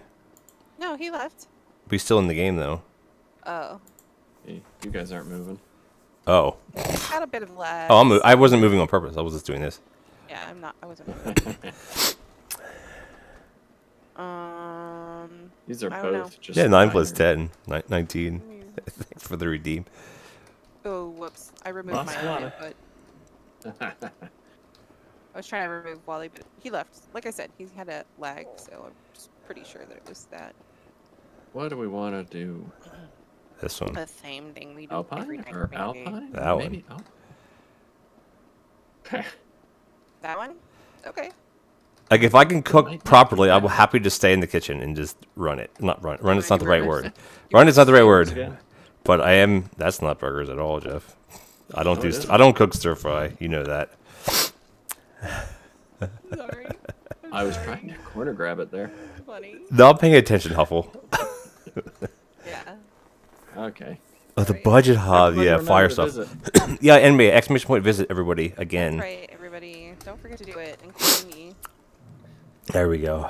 No, he left. be still in the game though? Oh. Hey, you guys aren't moving. Oh, Had a bit of lag. oh, I'm. I wasn't moving on purpose. I was just doing this. Yeah, I'm not. I wasn't. moving. um. These are I both just Yeah, nine plus minor. ten. Ni- Nineteen. mm, Thanks for the redeem. Oh, whoops! I removed Lost my a lot onion, but I was trying to remove Wally, but he left. Like I said, he had a lag, so I'm just pretty sure that it was that. what do we want to do? This one. The same thing we do every Alpine night. or video. Alpine? That one. Maybe Alpine. That one? Okay. Like if I can cook properly, I'm happy to stay in the kitchen and just run it. Not run. Run is not the right word. Run want is not the right word. But I am. That's not burgers at all, Jeff. I don't do. it st- isn't? I don't cook stir fry. You know that. Sorry. I was trying to corner grab it there. Funny. No, I'm paying attention, Huffle. Yeah. Okay. Oh, the Right. budget hob. Yeah, fire stuff. visit. Yeah, anyway, exclamation point visit everybody again. Right, everybody. Don't forget to do it, including me. There we go.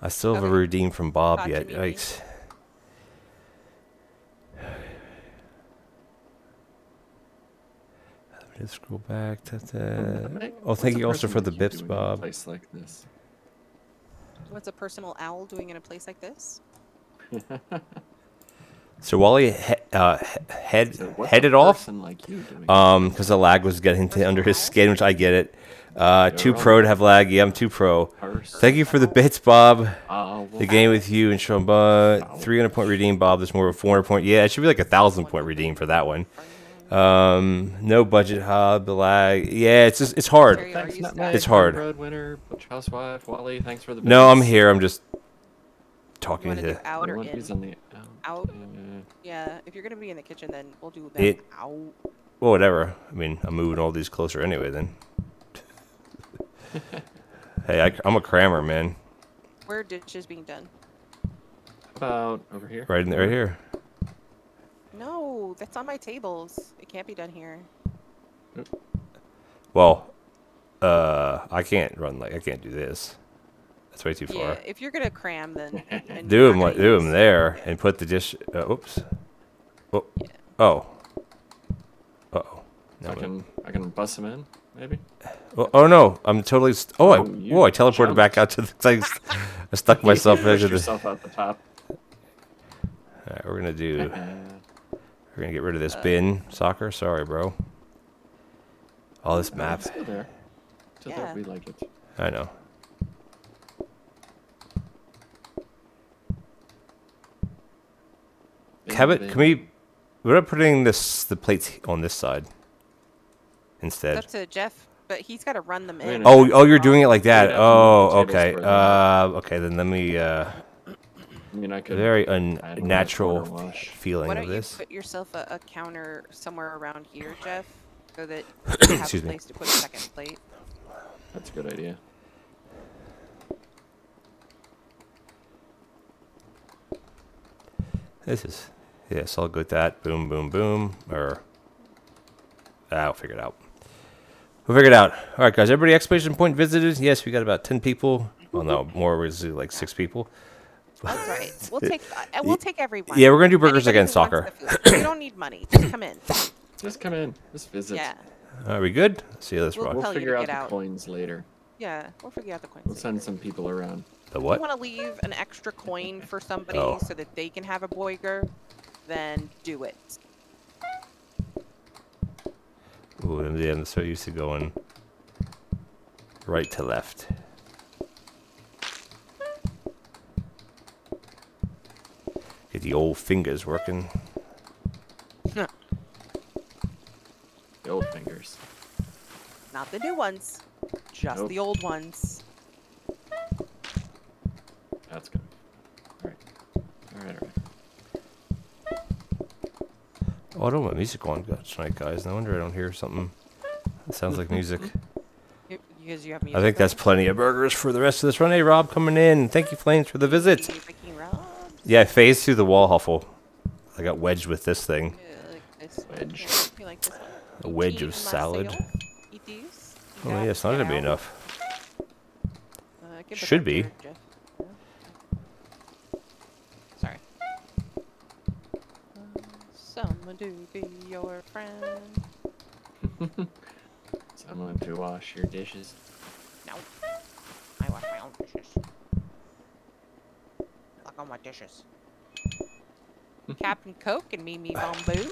I still have a Okay. redeem from Bob Talk to yet. me. Yikes. Let me scroll back. Ta -ta. Oh, thank a you also for the like bips, doing in a Bob. place like this? What's a personal owl doing in a place like this? So Wally he, uh, head So headed off person like um because the lag was getting to under his skin, which I get it. Uh, too pro to have lag. Yeah, I'm too pro. Thank you for the bits, Bob. Uh, well, The game with you and Sean Butt. 300 point redeem, Bob. There's more of a 400 point. Yeah, it should be like a thousand point redeem for that one. Um, no budget hob, the lag. Yeah, it's just it's hard. Terry, are Thanks, you Nutmeg. It's hard. Breadwinner, Butch Housewife, Wally. Thanks for the. No, I'm here. I'm just talking want to do out or want in? on the out. Out. Uh, Yeah, if you're gonna be in the kitchen, then we'll do that. It- out. Well, whatever. I mean, I'm moving all these closer anyway. Then. hey, I, I'm a crammer, man. Where are dishes being done? about over here. Right in right here. No, that's on my tables. It can't be done here. Well, uh, I can't run like I can't do this. That's way too far. Yeah, far. if you're gonna cram, then and Do them like do them use- there and put the dish. Uh, oops. Oh. Yeah. Oh. Uh oh. I can I can bust them in maybe. Oh, oh no! I'm totally. St- oh, I, Oh, whoa! I teleported jumped. back out to the. I stuck myself Push into the. yourself out the top. Alright, we're gonna do. Uh, We're gonna get rid of this bin soccer. Sorry, bro. All this map. Still there. Still Yeah. there. We like it. I know. Have it? Can we? What about putting this the plates on this side instead? It's up to Jeff, but he's got to run them in. Oh, oh, you're doing it like that. Put it out Oh, on the tables okay. Uh, okay. Then let me. Uh, I mean, I could. very add one corner unnatural feeling Why of don't you this. put yourself a, a counter somewhere around here, Jeff, so that you have a place to put a second plate? That's a good idea. This is, yes, I'll go with that. Boom, boom, boom. Or, ah, I'll figure it out. We'll figure it out. All right, guys. Everybody, expedition point visited. Yes, we got about ten people. Well, no, more. We're like six people. That's right. We'll take uh, we'll take everyone. Yeah, we're gonna do burgers Anybody against soccer. the food. you don't need money. Just come in. Just come in. Just visit. Yeah, Are we good? See how this We'll rock. We'll tell you to figure out the out. coins later. yeah. We'll figure out the coins. We'll later. send some people around. The what? If you want to leave an extra coin for somebody Oh. so that they can have a boiger, then do it. Ooh, and yeah, I'm so used to going right to left. The old fingers working. The old fingers. Not the new ones, just Nope. the old ones. That's good. All right. All right. All right. Oh, I don't want music on tonight, guys. No wonder I don't hear something. That sounds like music. You- you have I think music that's plenty of burgers for the rest of this run. Hey, Rob, coming in. Thank you, Flames, for the visit. Hey, Viking Rob. Yeah, I phased through the wall huffle. I got wedged with this thing. Yeah, like this one. Wedge. Yeah, you like this one? A wedge of salad. myself. Eat these. Eat Oh, yeah, it's not going to be enough. Uh, give the Should be. Jeff. Sorry. Someone to be your friend. Someone to wash your dishes. No. I wash my own dishes. Look on my dishes. Captain Coke and Mimi Bamboo.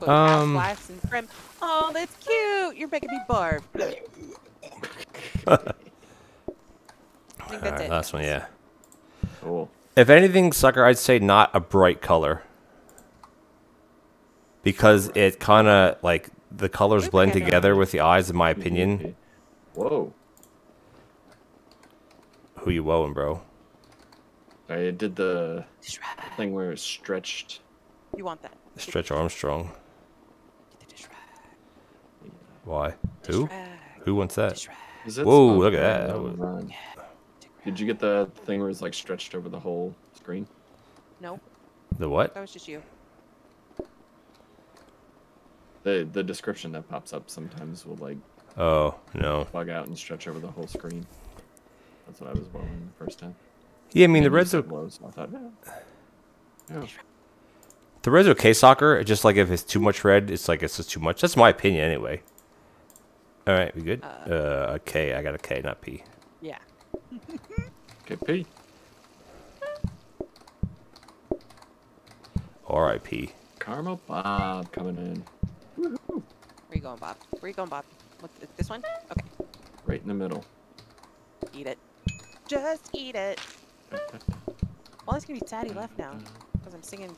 Both Um. housewives and prim. Oh, that's cute. You're making me barf. I think that's Alright, it. last one, yeah. Cool. If anything, sucker, I'd say not a bright color. Because it kind of, like, the colors Look blend together with the eyes, in my opinion. Whoa. Who you woeing, bro? I did the thing where it stretched. You want that? Stretch Armstrong. Get the dish rag. Why? Who? Who wants that? Dish it Whoa, look at that. That was was- wrong. Dick Did you get the thing where it's like stretched over the whole screen? Nope. The what? That was just you. The the description that pops up sometimes will like Oh, no. bug out and stretch over the whole screen. That's what I was wondering the first time. Yeah, I mean, the And you red's, said o- low, so I thought, yeah. Yeah. The red's okay soccer. Just like if it's too much red, it's like it's just too much. That's my opinion, anyway. All right, we good? Uh, a K. I got a K, not P. Yeah. KP. R.I.P. Caramel Bob coming in. Where you going, Bob? Where you going, Bob? What, this one? Okay. Right in the middle. Eat it. Just eat it. Well, it's gonna be sad he left now. Because I'm singing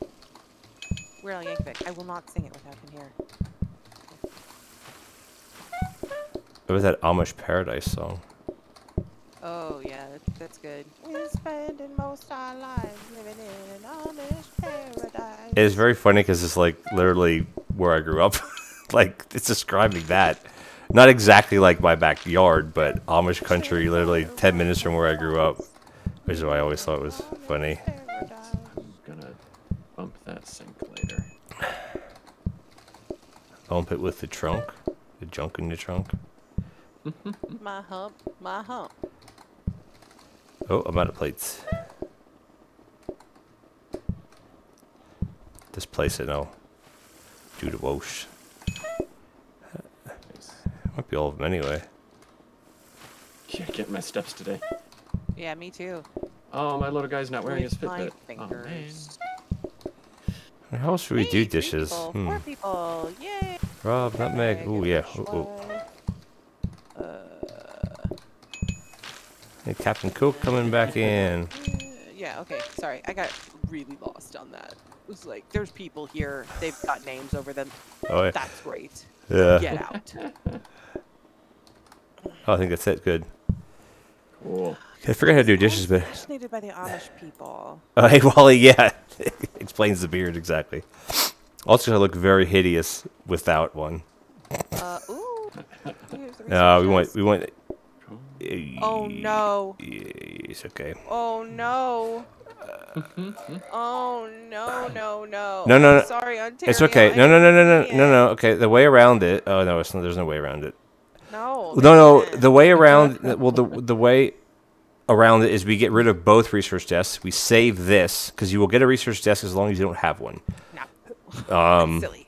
Weird Al Yankovic. I will not sing it without him here. What was that Amish Paradise song? Oh, yeah, that, that's good. We're spending most our lives living in an Amish paradise. It's very funny because it's like literally where I grew up. like it's describing that. Not exactly like my backyard, but Amish country, literally 10 minutes from where I grew up. Which is why I always thought it was funny. Paradise. I'm gonna bump that sink later. Bump it with the trunk. The junk in the trunk. My hump, my hump. Oh, I'm out of plates. Just place it now. Do the whoosh. Nice. Might be all of them anyway. Yeah, get my steps today. Yeah, me too. Oh, my little guy's not wearing his With my Fitbit. Oh, man. Fingers. How else should we Hey, do three dishes? People, Hmm. Four people. Yay. Rob, nutmeg. Egg Ooh, yeah. Ooh, ooh. Uh, Hey, Captain Cook coming back in. yeah, okay. Sorry, I got really lost on that. It was like, there's people here. They've got names over them. Oh, yeah. That's great. yeah. Get out. Oh, I think that's it. Good. Cool. I forgot how to do dishes, but fascinated by the Amish people. oh, hey, Wally, yeah, explains the beard exactly. Also, gonna look very hideous without one. Uh, ooh. Here's the No, we research want we want. Oh no. It's okay. Oh no. Oh no no no. No, no, I'm no. Sorry, Ontario. It's okay. No, no, no, no, no, no, no. Okay, the way around it. Oh no, it's not, there's no way around it. No. No, no, the way around. Well, the the way around it is we get rid of both research desks. We save this because you will get a research desk as long as you don't have one. No. Um. Silly.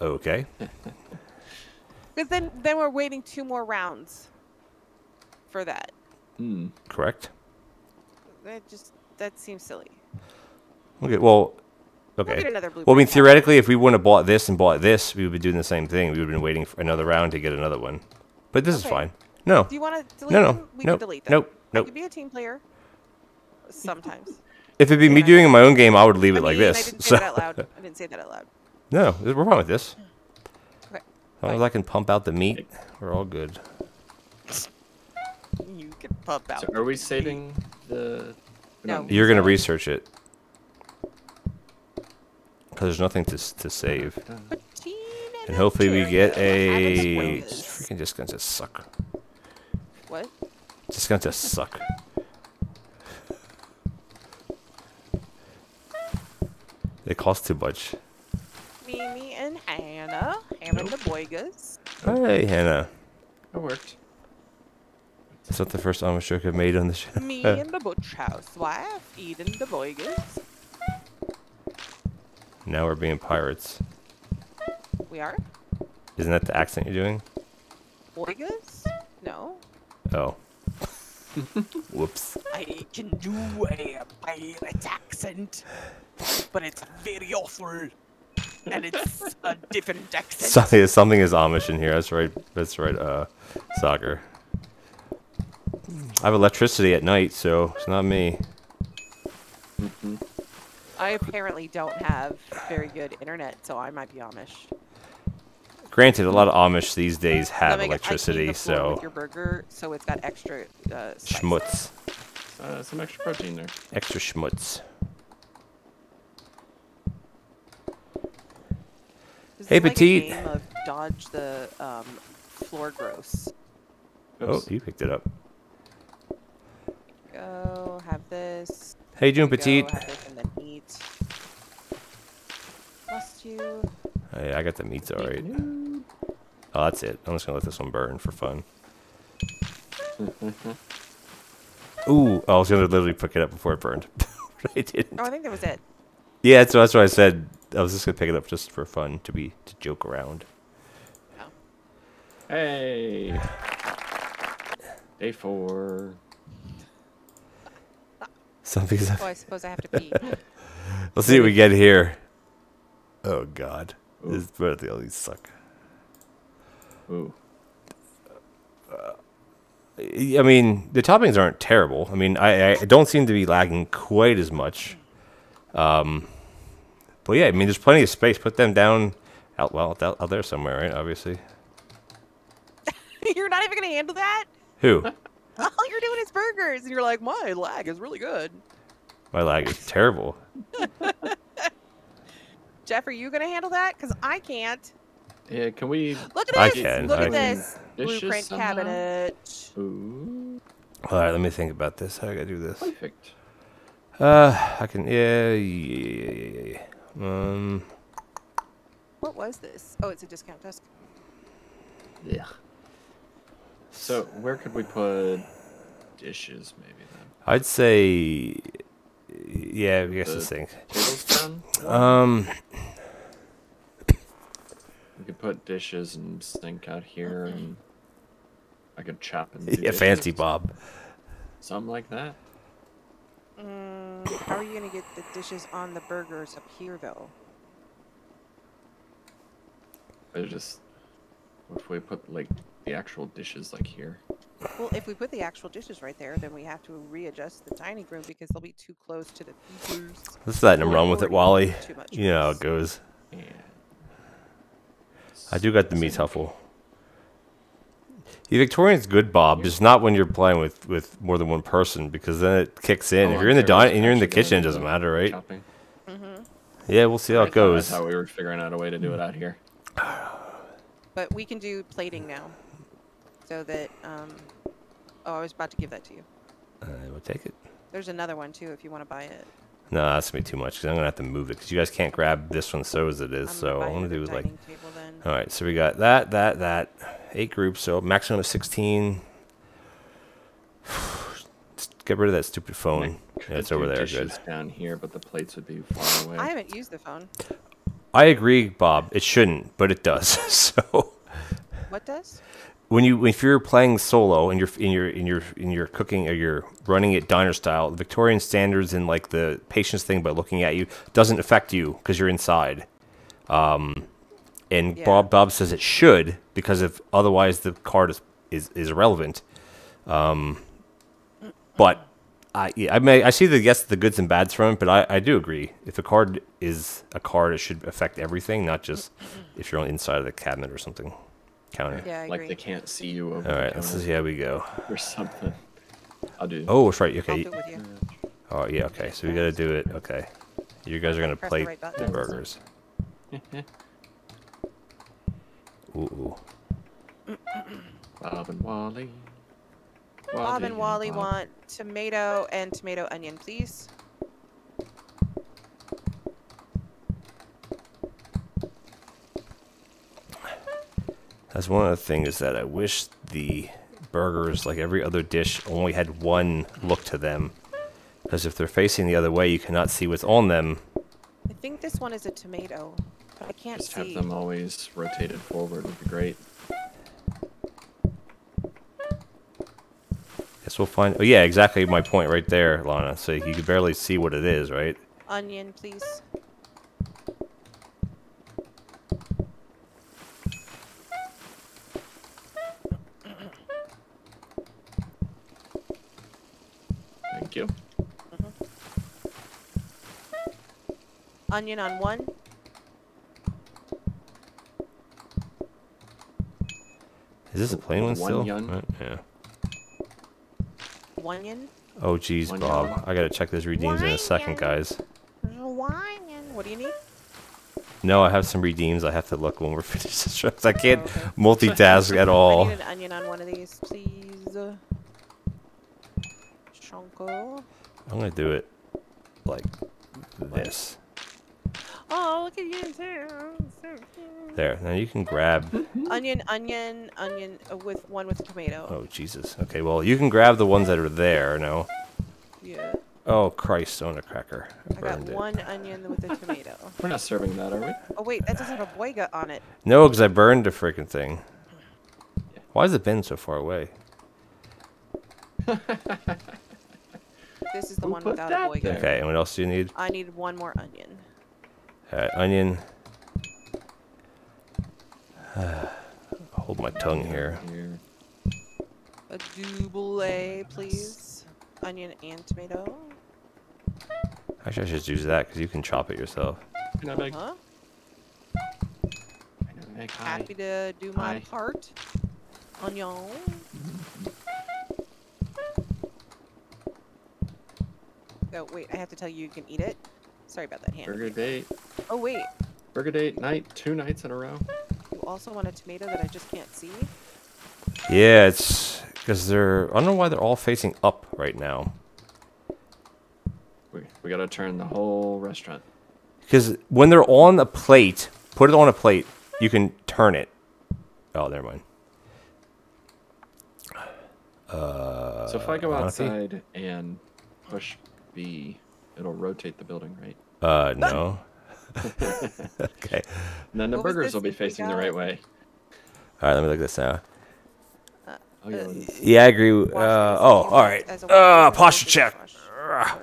Okay. Because then, then we're waiting two more rounds for that. Hmm. Correct. That just that seems silly. Okay. Well. We'll Okay. Well, I mean, theoretically, if we wouldn't have bought this and bought this, we would be doing the same thing. We would have been waiting for another round to get another one. But this is fine. No. Do you want to delete No, no. them? We Nope. can delete them. Nope. I Nope. could be a team player. Sometimes. If it'd be me Yeah. doing it in my own game, I would leave it I like this. I didn't say So that out loud. I didn't say that out loud. no, we're fine with this. Okay. As long as I can pump out the meat, we're all good. You can pump out. So are we the saving the? No. You're gonna research it because there's nothing to to save, and hopefully we get Ontario. a. Adam's It's Wings. freaking just gonna just suck. What? Just gonna just suck. It cost too much. Mimi and Hannah having the boygas. Hey, Hannah. It worked. That's not the first Amish joke I've made on the show. Me and the butch housewife eating the boygas. now we're being pirates. We are Isn't that the accent you're doing? boygas? No. Oh. Whoops. I can do a pirate accent, but it's very awful. And it's a different accent. Something, something is Amish in here. That's right. That's right. Uh, soccer. I have electricity at night, so it's not me. I apparently don't have very good internet, so I might be Amish. Granted, a lot of Amish these days have Let me get- I cleaned electricity, the so with your burger, so it's got extra uh, schmutz, Uh, some extra protein there. extra schmutz. This Hey, is like a Petite. game of dodge the um, floor gross. Oh, you picked it up. Go have this. How you doing, go, petite? Have Oh, yeah, I got the meats all right. Oh, that's it. I'm just gonna let this one burn for fun. Ooh, I was gonna literally pick it up before it burned. but I didn't. Oh, I think that was it. Yeah, that's, that's what I said. I was just gonna pick it up just for fun, to be to joke around. Oh. Hey. Day four. Something's. Oh, I suppose I have to pee. Let's see what we get here. Oh God, Ooh. this but the these suck. Ooh. I mean, the toppings aren't terrible. I mean, I, I don't seem to be lagging quite as much. Um, but yeah, I mean, there's plenty of space. Put them down out well out, out there somewhere, right? Obviously. you're not even gonna handle that. Who? All you're doing is burgers, and you're like, my lag is really good. My lag is terrible. Jeff, are you gonna handle that? Cause I can't. Yeah, can we? Look at I this. can, Look I at can. this Dishes blueprint somehow? cabinet. Ooh, All right, let me think about this. How do I gotta do this? perfect. Uh, I can. Yeah, yeah, yeah, yeah, yeah. Um, What was this? Oh, it's a discount desk. Yeah. So where could we put dishes? Maybe then. I'd say. Yeah, I guess the The- sink. Tables down. Um, We could put dishes and sink out here, and I could chop and do yeah, fancy Bob. Something like that. Mm, how are you gonna get the dishes on the burgers up here, though? Or just what if we put like the actual dishes like here? Well, if we put the actual dishes right there, then we have to readjust the dining room because they'll be too close to the features. Let's let him run with it, Wally. Too much You know how it goes. And I do got the meat huffle. The Victorian's good, Bob, just not when you're playing with, with more than one person because then it kicks in. Oh, if you're in the okay, dining and you're in the kitchen, it doesn't matter, right? Chopping. Mm-hmm. Yeah, we'll see how it goes. That's how we were figuring out a way to do it out here. But we can do plating now, so that. Um, oh, I was about to give that to you. Uh, we'll take it. There's another one too if you want to buy it. No, that's gonna be too much because I'm gonna have to move it because you guys can't grab this one so as it is. I'm So buy I'm gonna another do like. table then. All right, so we got that, that, that, eight groups, so maximum of sixteen. Get rid of that stupid phone. Could Yeah, it's over there. Good. Dishes down here, but the plates would be far away. I haven't used the phone. I agree, Bob. It shouldn't, but it does. so What does? when you if you're playing solo and you're in your in your in your cooking or you're running it diner style, the Victorian standards and like the patience thing by looking at you doesn't affect you because you're inside. Um, and Yeah. Bob Bob says it should because if otherwise the card is is, is irrelevant. Um, but I I may I see the yes the goods and bads from it, but I, I do agree if a card is a card, it should affect everything, not just if you're on the inside of the cabinet or something counter. Yeah, I like agree. they can't see you over All the right, let's see how we go. or something. I'll do. Oh, that's right. I'll Okay. do it with you. Oh, yeah. Okay. So we gotta do it. Okay. You guys are gonna Press the right the burgers. Ooh, ooh. Bob and Wally. Bob and Wally Bob. want tomato and tomato onion, please. That's one of the things that I wish the burgers, like every other dish, only had one look to them. Because if they're facing the other way, you cannot see what's on them. I think this one is a tomato, but I can't Just see. have them always rotated forward would be great. Guess we'll find. Oh, yeah, exactly my point right there, Lana. So you can barely see what it is, right? Onion, please. Thank you. Mm-hmm. Onion on one. Is this a plain one One still? yun. Right, Yeah. Oh, geez, One Bob. I gotta check those redeems in a second, guys. Onion. What do you need? No, I have some redeems. I have to look when we're finished this show. 'cause I oh, can't okay. multitask at I all. need an onion on one of these, please. Chunko. I'm gonna do it like this. Oh, look at you too. So. There. Now you can grab. Onion, onion, onion uh, with one with tomato. Oh Jesus. Okay. Well, you can grab the ones that are there. No. Yeah. Oh Christ! On a cracker. I I got burned it. one onion with a tomato. We're not serving that, are we? Oh wait, that doesn't have a boyga on it. No, because I burned the freaking thing. Why has it been so far away? This is the Who one without a boy. Okay, and what else do you need? I need one more onion. Alright, onion. Hold my tongue here. Here. A double, please. Onion and tomato. Actually, I should just use that because you can chop it yourself. Good night, Meg. Huh? Good night, Meg. Happy to do my Hi. part. Onion. Mm-hmm. Oh wait, I have to tell you you can eat it. Sorry about that hand. Burger date. Oh wait, Burger date night. Two nights in a row. you also want a tomato that I just can't see. Yeah, it's because they're. I don't know why they're all facing up right now. We, we gotta turn the whole restaurant. Because when they're on a plate, put it on a plate, you can turn it. Oh, never mind. Uh, So if I go Monty? outside and push B, it'll rotate the building, right? Uh, no. okay. And then the What burgers will be facing the right way. All right, let me look at this now. Oh, yeah. let's- Yeah, I agree. Uh, oh, all right. all use right. as a Uh, posture check. dishwash.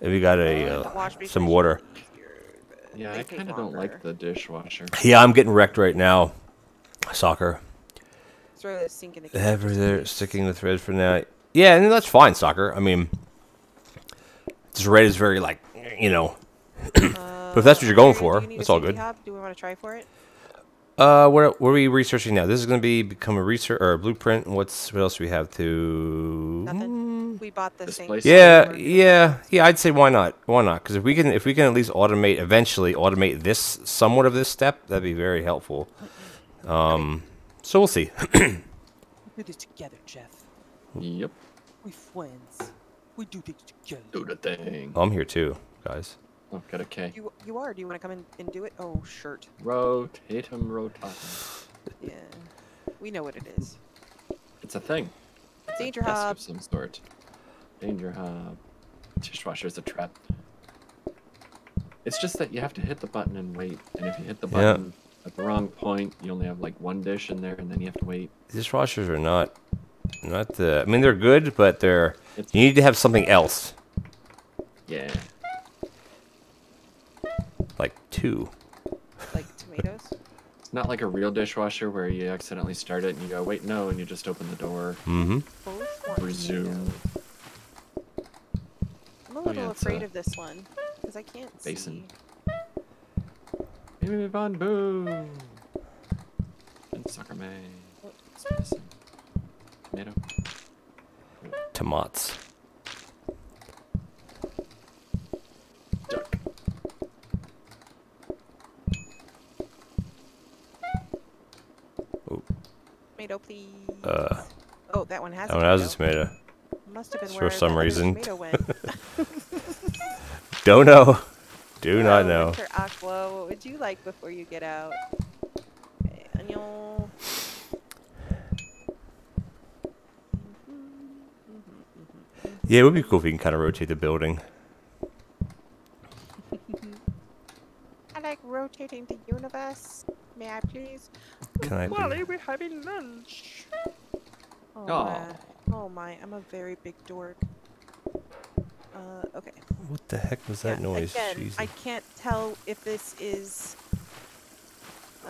And we got Uh, a uh, some water. Yeah, I kind of don't like the dishwasher. Yeah, I'm getting wrecked right now. Soccer. Throw the sink in the Ever there, sticking the red for now. Yeah, and that's fine, soccer. I mean, this red is very like, you know. but if that's what you're going for, you that's all good. Do we want to try for it? Uh, what, what are we researching now? This is going to be become a research or a blueprint. What's what else do we have to? Nothing. We bought the This same. place- Yeah, yeah, yeah. I'd say why not? Why not? Because if we can, if we can at least automate eventually automate this somewhat of this step, that'd be very helpful. Um, so we'll see. We do this together, Jeff. Yep. We friends. We do things together. Do the thing. Oh, I'm here too, guys. Oh, got a K. You you are. Do you want to come in and do it? Oh, shirt. Rotatum rotatum. Yeah. We know what it is. It's a thing. It's a Danger desk hob. of some sort. Danger hob. Dishwasher's a trap. It's just that you have to hit the button and wait. And if you hit the Yeah. button at the wrong point, you only have like one dish in there, and then you have to wait. Dishwashers are not, not the. I mean, they're good, but they're. It's- You need to have something else, Yeah. like two. Like tomatoes. It's not like a real dishwasher where you accidentally start it and you go, wait, no, and you just open the door. Mm-hmm. Resume. I'm a little yeah, afraid a of this one because I can't basin. see. Mimi Von Boo! And Sucker May. Spicy. Tomato. Tomats. Duck. Tomato, please. Uh, oh, that one has. that a one has a tomato. tomato. Must have been for some reason. Don't know. Do not Oh, know. Mr. Aqua, what would you like before you get out? Okay, onion. Yeah, it would be cool if we can kind of rotate the building. I like rotating the universe. May I please? Can I? Do... we're having lunch. Oh, Aw. my. oh my, I'm a very big dork. Uh, okay. What the heck was that Yeah, noise? Again, Jesus. I can't tell if this is.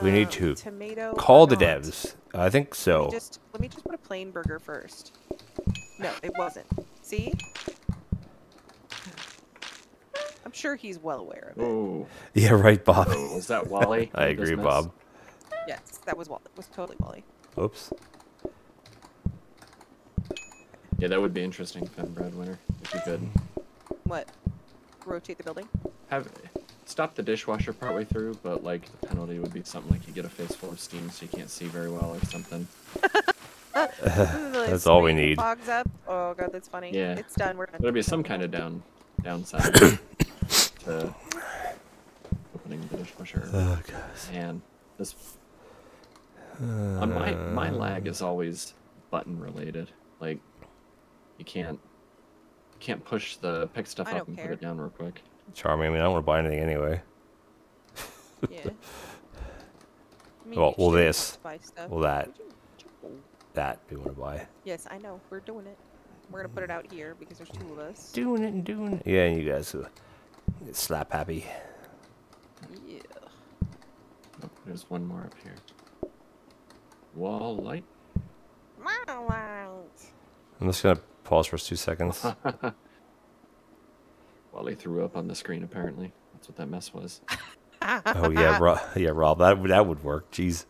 We need um, to tomato. Call the devs. I think Let me so. just let me just put a plain burger first. No, it wasn't. See? I'm sure he's well aware of it. Oh. Yeah, right, Bob. oh. Was that Wally? I agree, mess? Bob. Yes, that was Wally. It Was totally Wally. Oops. Yeah, that would be interesting, Fem Breadwinner, if you could. What? Rotate the building? Have stop the dishwasher partway through, but like the penalty would be something like you get a face full of steam so you can't see very well or something. The That's all we need. Fogs up. Oh god, that's funny. Yeah. It's done. We're done. There'll be some kind of down downside to opening the dishwasher. Oh, gosh. And this on my my um. lag is always button related. Like you can't you can't push the pick stuff I up don't and put it down real quick. Charming. I mean, I don't want to buy anything anyway. Yeah. I mean, Well- well, this. buy stuff. Well, that. Would you- That we want to buy. Yes, I know. We're doing it. We're gonna put it out here because there's two of us. Doing it and doing it. Yeah, you guys uh, get slap happy. Yeah. Oh, there's one more up here. Wall light. I'm just gonna pause for two seconds. Wally threw up on the screen. Apparently, that's what that mess was. oh yeah, Rob. Yeah, Rob. That that would work. Jeez.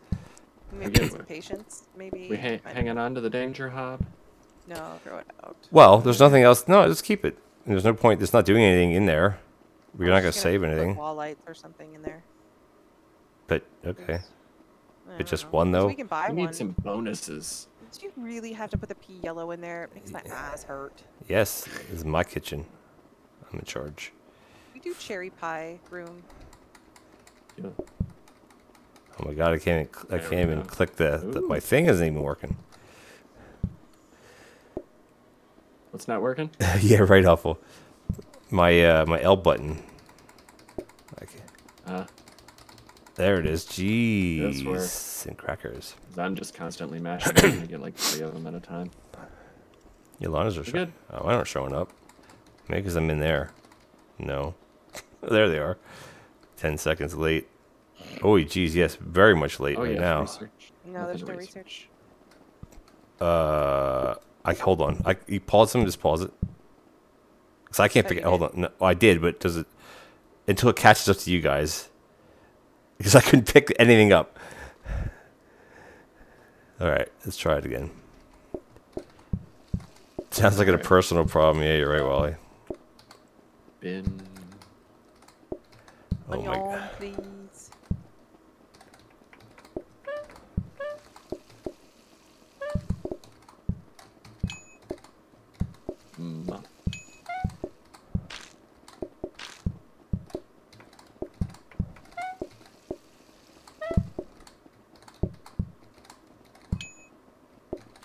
Maybe get some patience. Maybe. We ha- hanging on to the danger hob. No, throw it out. Well, there's nothing else. No, just keep it. There's no point. It's not doing anything in there. We're I not was gonna save anything. Wall lights or something in there. But okay. I But just know. one, 'Cause though? We can buy We one. need some bonuses. Do you really have to put the pea yellow in there? It makes my eyes hurt. Yes, this is my kitchen. I'm in charge. We do cherry pie room. Yeah. Oh my god, I can't. even I can't even click the, the. My thing isn't even working. What's not working? yeah, right, awful. My uh, my L button. Okay. Uh, There it is. Jeez, and crackers. I'm just constantly mashing I get like three of them at a time. Yolanda's are showing. Oh, I aren't showing up. Maybe because I'm in there. No. there they are. Ten seconds late. Oh, geez, yes, very much late Oh right yeah, now. research. No, there's to no research. Uh, I hold on. I you pause them. Just pause it. Cause I can't Oh, pick it. Hold on. No, I did, but does it until it catches up to you guys? Because I couldn't pick anything up. All right, let's try it again. Sounds like a personal problem. Yeah, you're right, Wally. Bin. Oh my god. please. Mm.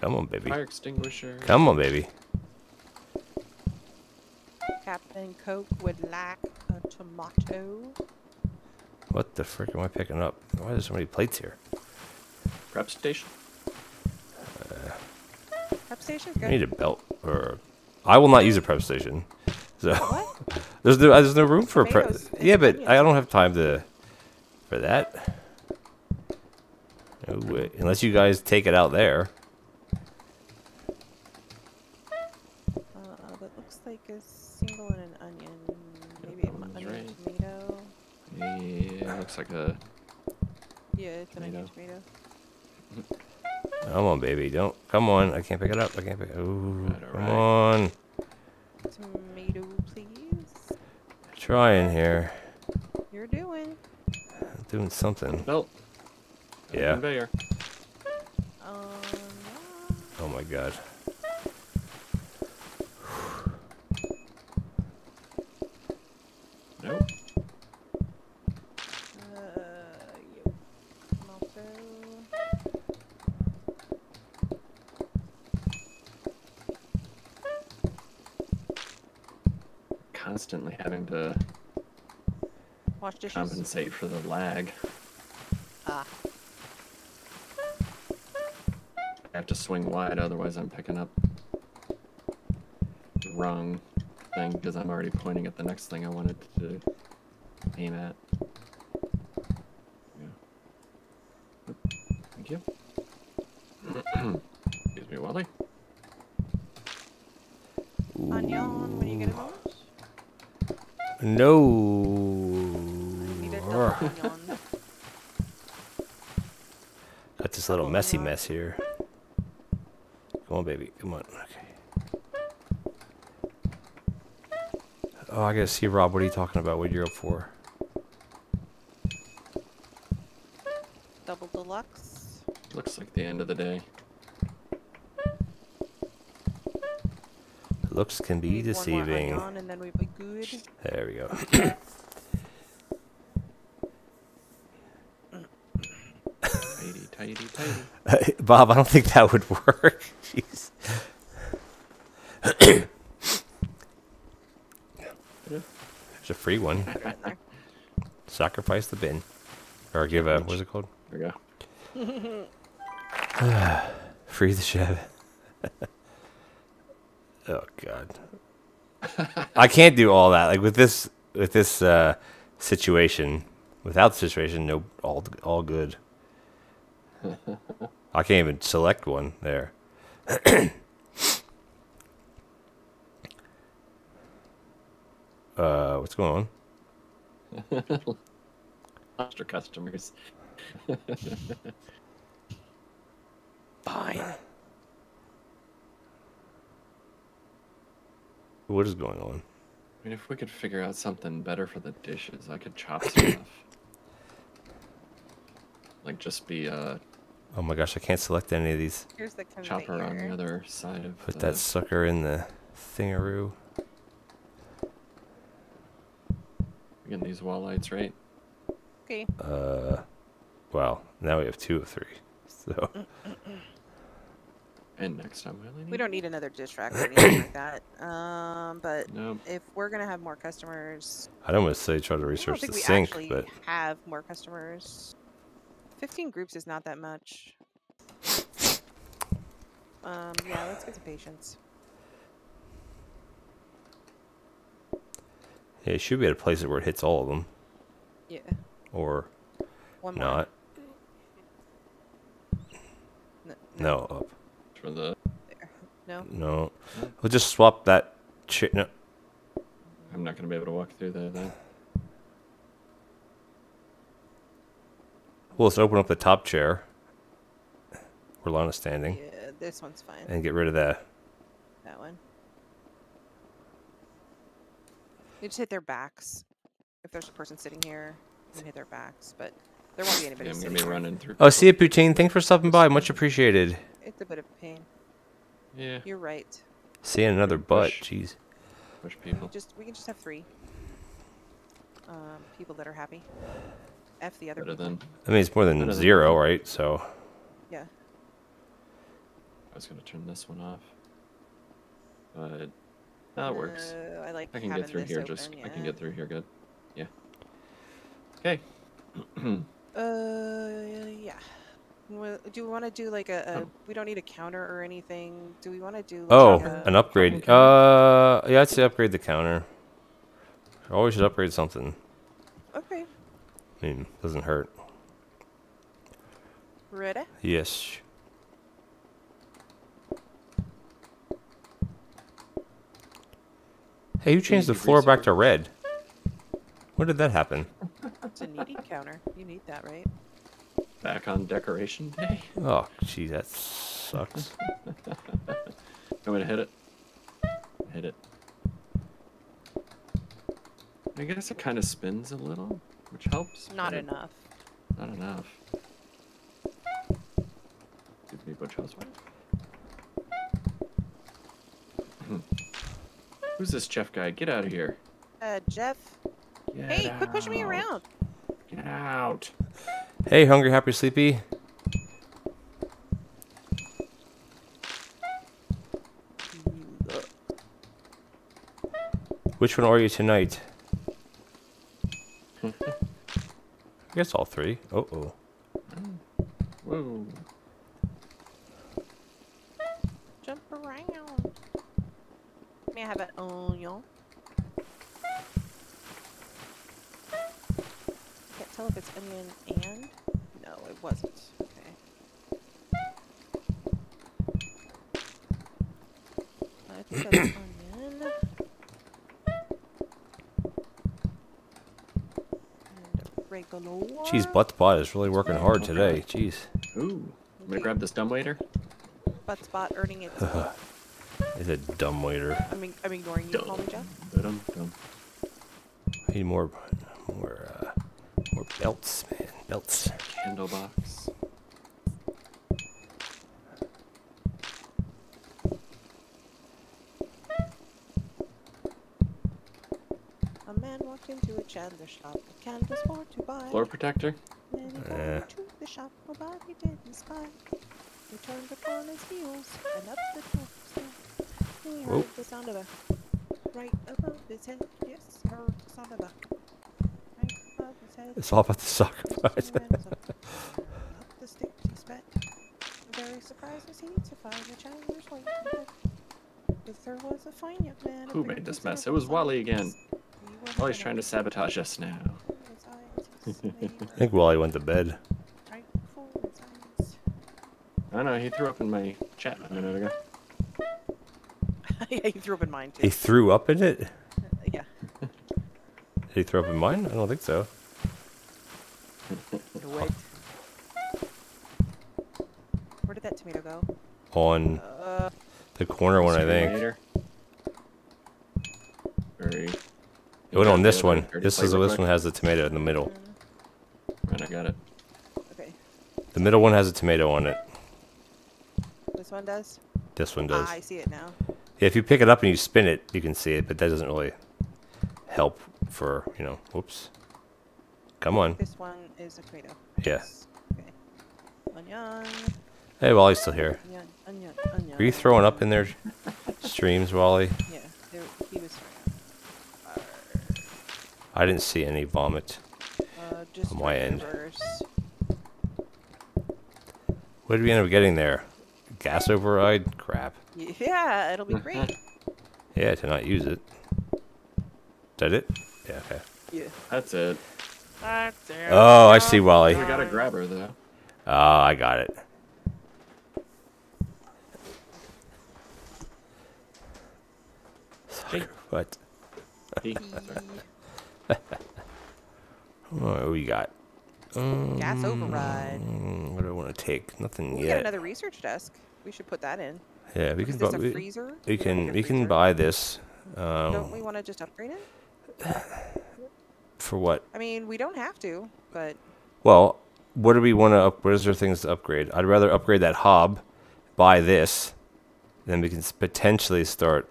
Come on, baby. Fire extinguisher. Come on, baby. Captain Coke would like a tomato. What the frick am I picking up? Why are there so many plates here? Prep station. Uh, prep station's I need a belt, or I will not use a prep station. So What? there's no there's no room for a prep. Yeah, but onions. I don't have time to for that. No way. Unless you guys take it out there. Uh, that looks like a single and an onion. Maybe an Onions, onion right. tomato. Yeah, looks like a. Yeah, it's an onion Tomato. tomato. Come on, baby. Don't. Come on. I can't pick it up. I can't pick. Ooh, Right, come alright. on. Tomato, please. Trying here. You're doing. Doing something. Belt. Got a Yeah. Conveyor. Um, Oh my god. Nope. uh, yep. Tomato. Constantly having to Wash dishes. compensate for the lag. Ah. I have to swing wide, otherwise I'm picking up the wrong thing because I'm already pointing at the next thing I wanted to aim at. Yeah. Thank you. Excuse me, Wally. Onion, when you get a moment. No. This little messy mess here. Come on, baby. Come on. Okay. Oh, I gotta see Rob. What are you talking about? What you're up for? Double deluxe. Looks like the end of the day. Looks can be Need one more deceiving. and then we'd be good. There we go. Bob, I don't think that would work. Jeez. There's a free one. Put it in there. Sacrifice the bin. Or give a, what's it called? There we go. Free the Chev. Oh God. I can't do all that. Like with this with this uh, situation, without the situation, no, all all good. I can't even select one there. uh, what's going on? Lost your customers. Fine. What is going on? I mean, if we could figure out something better for the dishes, I could chop stuff. Like just be a Oh my gosh, I can't select any of these. Here's the conveyor. chopper on the other side of Put the, that sucker in the thingaroo. Again, these wall lights, right? Okay. Uh, well, now we have two of three. So And next time we only need We don't need another dish rack or anything like that. Um, but No. if we're gonna have more customers, I'd almost say try to I don't research think the we sink, but have more customers. Fifteen groups is not that much. Um, yeah, let's get some patience. yeah, you should be able to place it where it hits all of them, Yeah. or One more. not. N- No, up. For the There. No. No, we'll just swap that. Chi- no, I'm not gonna be able to walk through there then. We'll just open up the top chair where Lana's standing Yeah, this one's fine. and get rid of that. That one. You just hit their backs. If there's a person sitting here, you can hit their backs, but there won't be anybody Yeah, I'm gonna be here. running through. Oh, see you, Poutine. Thanks for stopping by. Much appreciated. It's a bit of pain. Yeah, You're right. Seeing another butt. Push. Jeez. push people. Just we can just have three. Um, people that are happy. F the other Better people. than I mean, it's more than Better than zero, right? So Yeah. I was gonna turn this one off, but that works. Uh, I like I can get through here. open, Just I can get through here. Good. Yeah. Okay. Uh, yeah. Do we want to do like a, a? Oh. We don't need a counter or anything. Do we want to do? Oh, a, an upgrade. Uh, yeah, I'd say upgrade the counter. Always should upgrade something. Okay. I mean, doesn't hurt. Ready? Yes. Hey, who changed the floor back to red? When did that happen? It's a needy counter. You need that, right? Back on decoration day. Oh, gee, that sucks. I'm gonna hit it. Hit it. I guess it kind of spins a little, which helps. Not enough. Not enough. Excuse me, Butch Housewife. Who's this Jeff guy? Get out of here. Uh, Jeff. Get Hey, quit pushing me around. Get out. hey, hungry, happy, sleepy. Which one are you tonight? I guess all three. Oh, oh. Whoa. Jump around. May I have an onion? Can't tell if it's onion and. No, it wasn't. Okay. I think that's onion. And regular. Jeez, Buttspot is really working hard today. Jeez. Ooh. I'm gonna grab this dumbwaiter. Butt spot earning its. He's a dumb waiter. I'm, ig- I'm ignoring you, call me Jeff. Dum dum. Need more, more, uh, more belts, man. Belts. Candle box. A man walked into a chandler shop. A canvas for to buy. Floor protector. Then he got into the shop. Nobody didn't spy. He turned upon his heels and up the door. He heard oh. the sound of a right above his head. Yes, heard the sound of a right above his head. It's all about the soccer He prize. ran up up the stairs he sped. Very surprised was he to find the chandler's waiting. 'Cause there was a fine young man. Who made this mess? It was Wally again. size. He was Oh, he's trying to sabotage us now. I think Wally went to bed. I know, he threw up in my chat a minute ago. yeah, you threw up in mine too. He threw up in it? yeah. Did he throw up in mine? I don't think so. What? Where did that tomato go? On Uh, the corner one, I think. Terminator. Very. It went on this one. This is this one has the tomato in the middle. Right, I got it. okay. The middle one has a tomato on it. This one does. This one does. Ah, does. I see it now. Yeah, if you pick it up and you spin it, you can see it, but that doesn't really help for, you know, whoops. Come on. This one is a tomato. Yeah. Yes. Okay. Onion. Hey, Wally's still here. Onion. Onion. Onion. Were you throwing up in their streams, Wally? Yeah. There, he was throwing up. I didn't see any vomit. Uh, just On my end. reverse. What did we end up getting there? Gas override? Crap. Yeah, it'll be great. Yeah, to not use it. Is that it? Yeah, okay. yeah. That's it. That's it. Oh, I see Wally. We gotta grab her though. Oh, I got it. Hey. What? What we got? Gas override. What do I want to take? Nothing We got another research desk. We should put that in. Yeah, we can. Is this bu- a we, freezer? we don't can. We can buy this. Don't Um, we want to just upgrade it? for what? I mean, we don't have to, but Well, what do we want to up? What is there things to upgrade? I'd rather upgrade that hob, buy this, then we can potentially start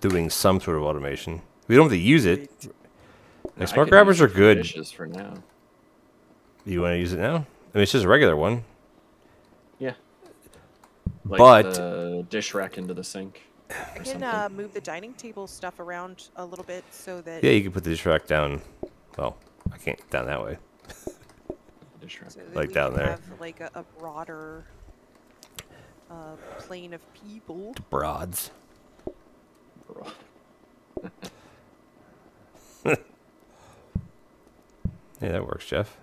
doing some sort of automation. We don't have to use it. No, Like I smart grabbers are good. Dishes for now. You want to use it now? I mean, it's just a regular one. Yeah. Like But- the dish rack into the sink. I or can something. uh, move the dining table stuff around a little bit so that, Yeah, you can put the dish rack down. Well, I can't down that way. dish rack. so like down there. have like a, a broader uh, plane of people. Broads. Yeah, that works, Jeff.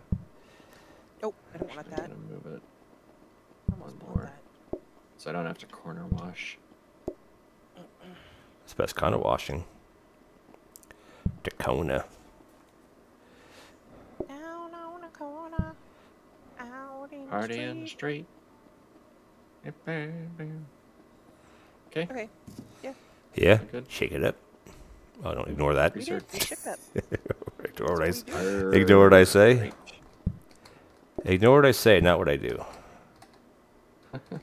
Oh, I don't want that. I'm gonna move it I almost one more. that. so I don't have to corner wash. It's the best kind of washing. Tacona. Down on a corner, out in Party the in the street. street. Okay. Okay, Yeah, Good. shake it up. Oh, don't ignore that. we did. We that. Ignore what I, That's s- what we do. ignore what I say. Ignore what I say, not what I do. Am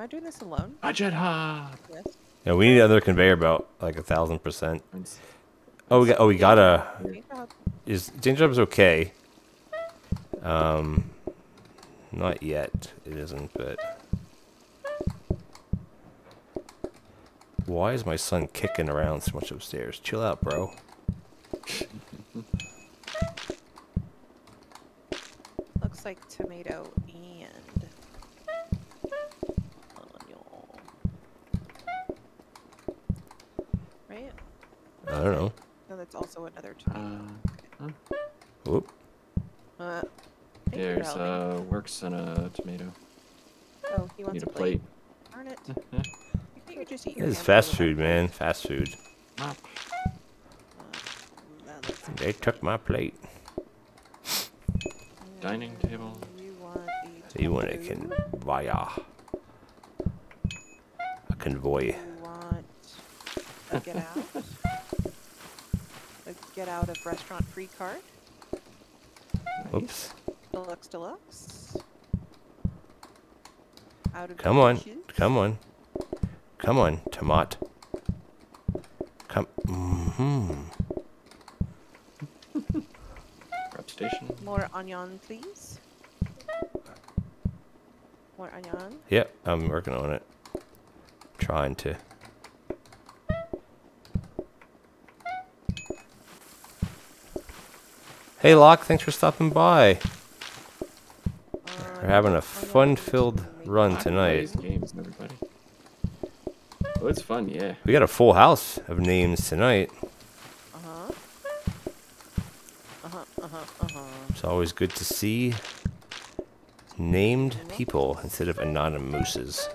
I doing this alone? Budget hob. Yes. Yeah, we need another conveyor belt, like a thousand percent. Oh, we got. Oh, we got a. Great job. Is change job's okay? Um, not yet. It isn't, but. Why is my son kicking around so much upstairs? Chill out, bro. Looks like tomato and onion. Right? I don't know. No, that's also another tomato. Uh, Whoop. Uh, thank you for there's helping. a works and a tomato. Oh, he wants Need a a plate. Darn it. You think you just eat your This is handful fast food, man. Fast food. Mop. That looks They took my plate. Dining table. You want a You want a convoy. A convoy. You want a get out? get out of restaurant free card? Oops. Deluxe deluxe? Out of Come on. Come on. Come on, tomat. Come. Mm-hmm. Prep station. More onion, please. More onion. Yep, I'm working on it. Trying to. Hey, Locke, thanks for stopping by. We're having a fun-filled run tonight. Games, everybody. Oh, it's fun, yeah. We got a full house of names tonight. Uh huh. Uh huh. Uh huh. Uh huh. It's always good to see named people instead of anonymouses.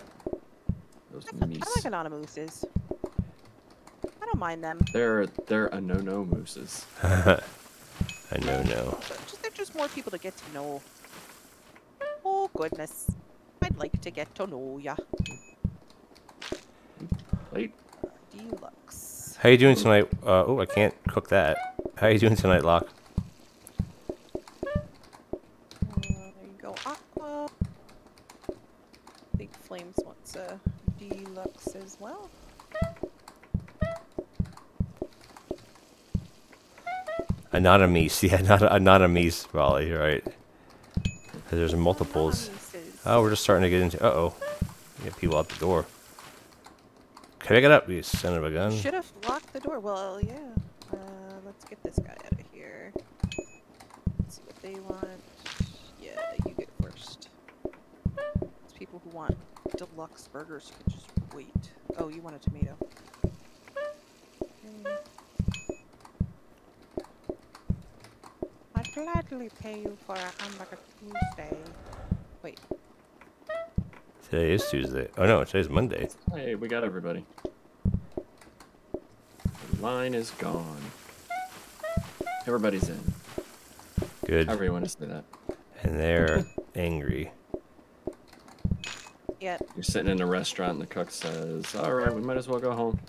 Those I meese. like anonymouses. I don't mind them. They're they're a no-no mooses. I know, no. They're just more people to get to know. Oh goodness. I'd like to get to know ya. Plate. Deluxe. How you doing tonight? Uh, oh, I can't cook that. How you doing tonight, Locke? Uh, there you go. Aqua. Big Flames wants a deluxe as well. Anonymous. Yeah, anonymous, you're There's multiples. Oh, we're just starting to get into. Uh oh. Get people out the door. Can I get up, you son of a gun. Should the door. Well, yeah. Uh, let's get this guy out of here. Let's see what they want. Yeah, you get first. It's people who want deluxe burgers who can just wait. Oh, you want a tomato. Okay. I'd gladly pay you for a hamburger Tuesday. Wait, Today is Tuesday. Oh no, today's Monday. Hey, we got everybody. The line is gone. Everybody's in. Good. However you want to say that. And they're angry. yeah, You're sitting in a restaurant and the cook says, "All right, we might as well go home.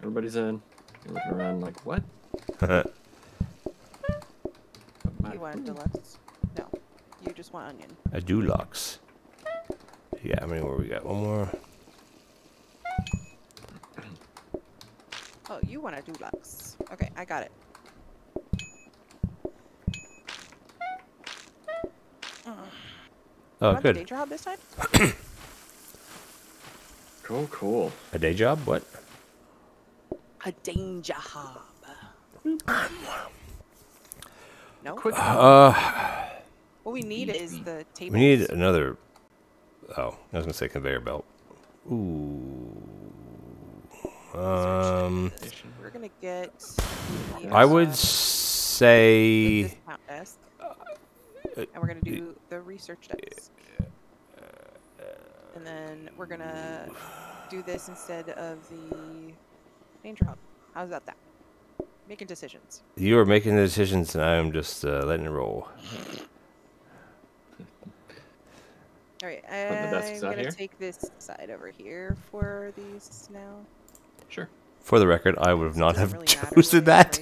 Everybody's in." You're looking around like, "What?" My you want deluxe? No, you just want onion. A deluxe. Yeah, how many more we got? One more. You want a deluxe. Okay, I got it. Oh, Want the day good. job this time? Cool, cool. A day job? What? A danger hob. No. Quick. Uh, What we need is the table. we need another. Oh, I was gonna say conveyor belt. Ooh. Um, We're gonna get. I would uh, say. and we're gonna do the research desk. And then we're gonna do this instead of the danger hob. How's that? That making decisions. You are making the decisions, and I'm just uh, letting it roll. All right, I'm gonna here? take this side over here for these now. Sure. For the record, I would have not have really chosen where that.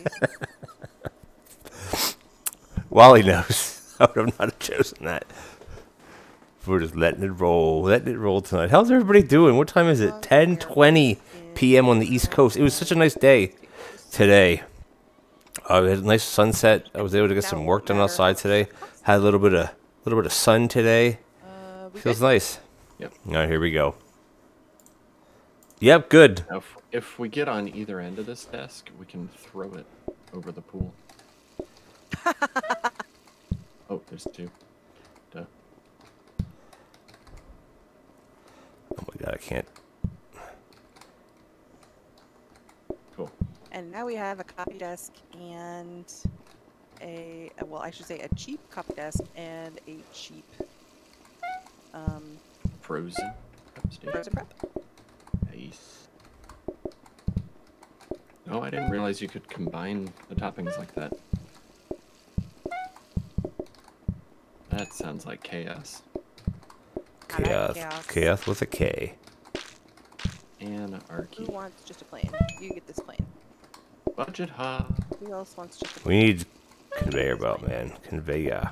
it's. Wally knows. I would have not chosen that. We're just letting it roll, letting it roll tonight. How's everybody doing? What time is it? 10:20 p.m. on the East Coast. It was such a nice day today. Uh, we had a nice sunset. I was able to get some work done outside today. Had a little bit of little bit of sun today. Uh, Feels nice. Yep. All right, here we go. Yep, good. Now, if, if we get on either end of this desk, we can throw it over the pool. oh, there's two. Duh. Oh my god, I can't. Cool. And now we have a copy desk and a, well, I should say a cheap copy desk and a cheap um, Frozen. Upstairs. frozen prep. Nice. Oh, I didn't realize you could combine the toppings like that. That sounds like chaos. I like Chaos. chaos. Chaos with a K. Anarchy. Who wants just a plane? You get this plane. Budget high. Who else wants just a We need conveyor belt, man. Conveyor.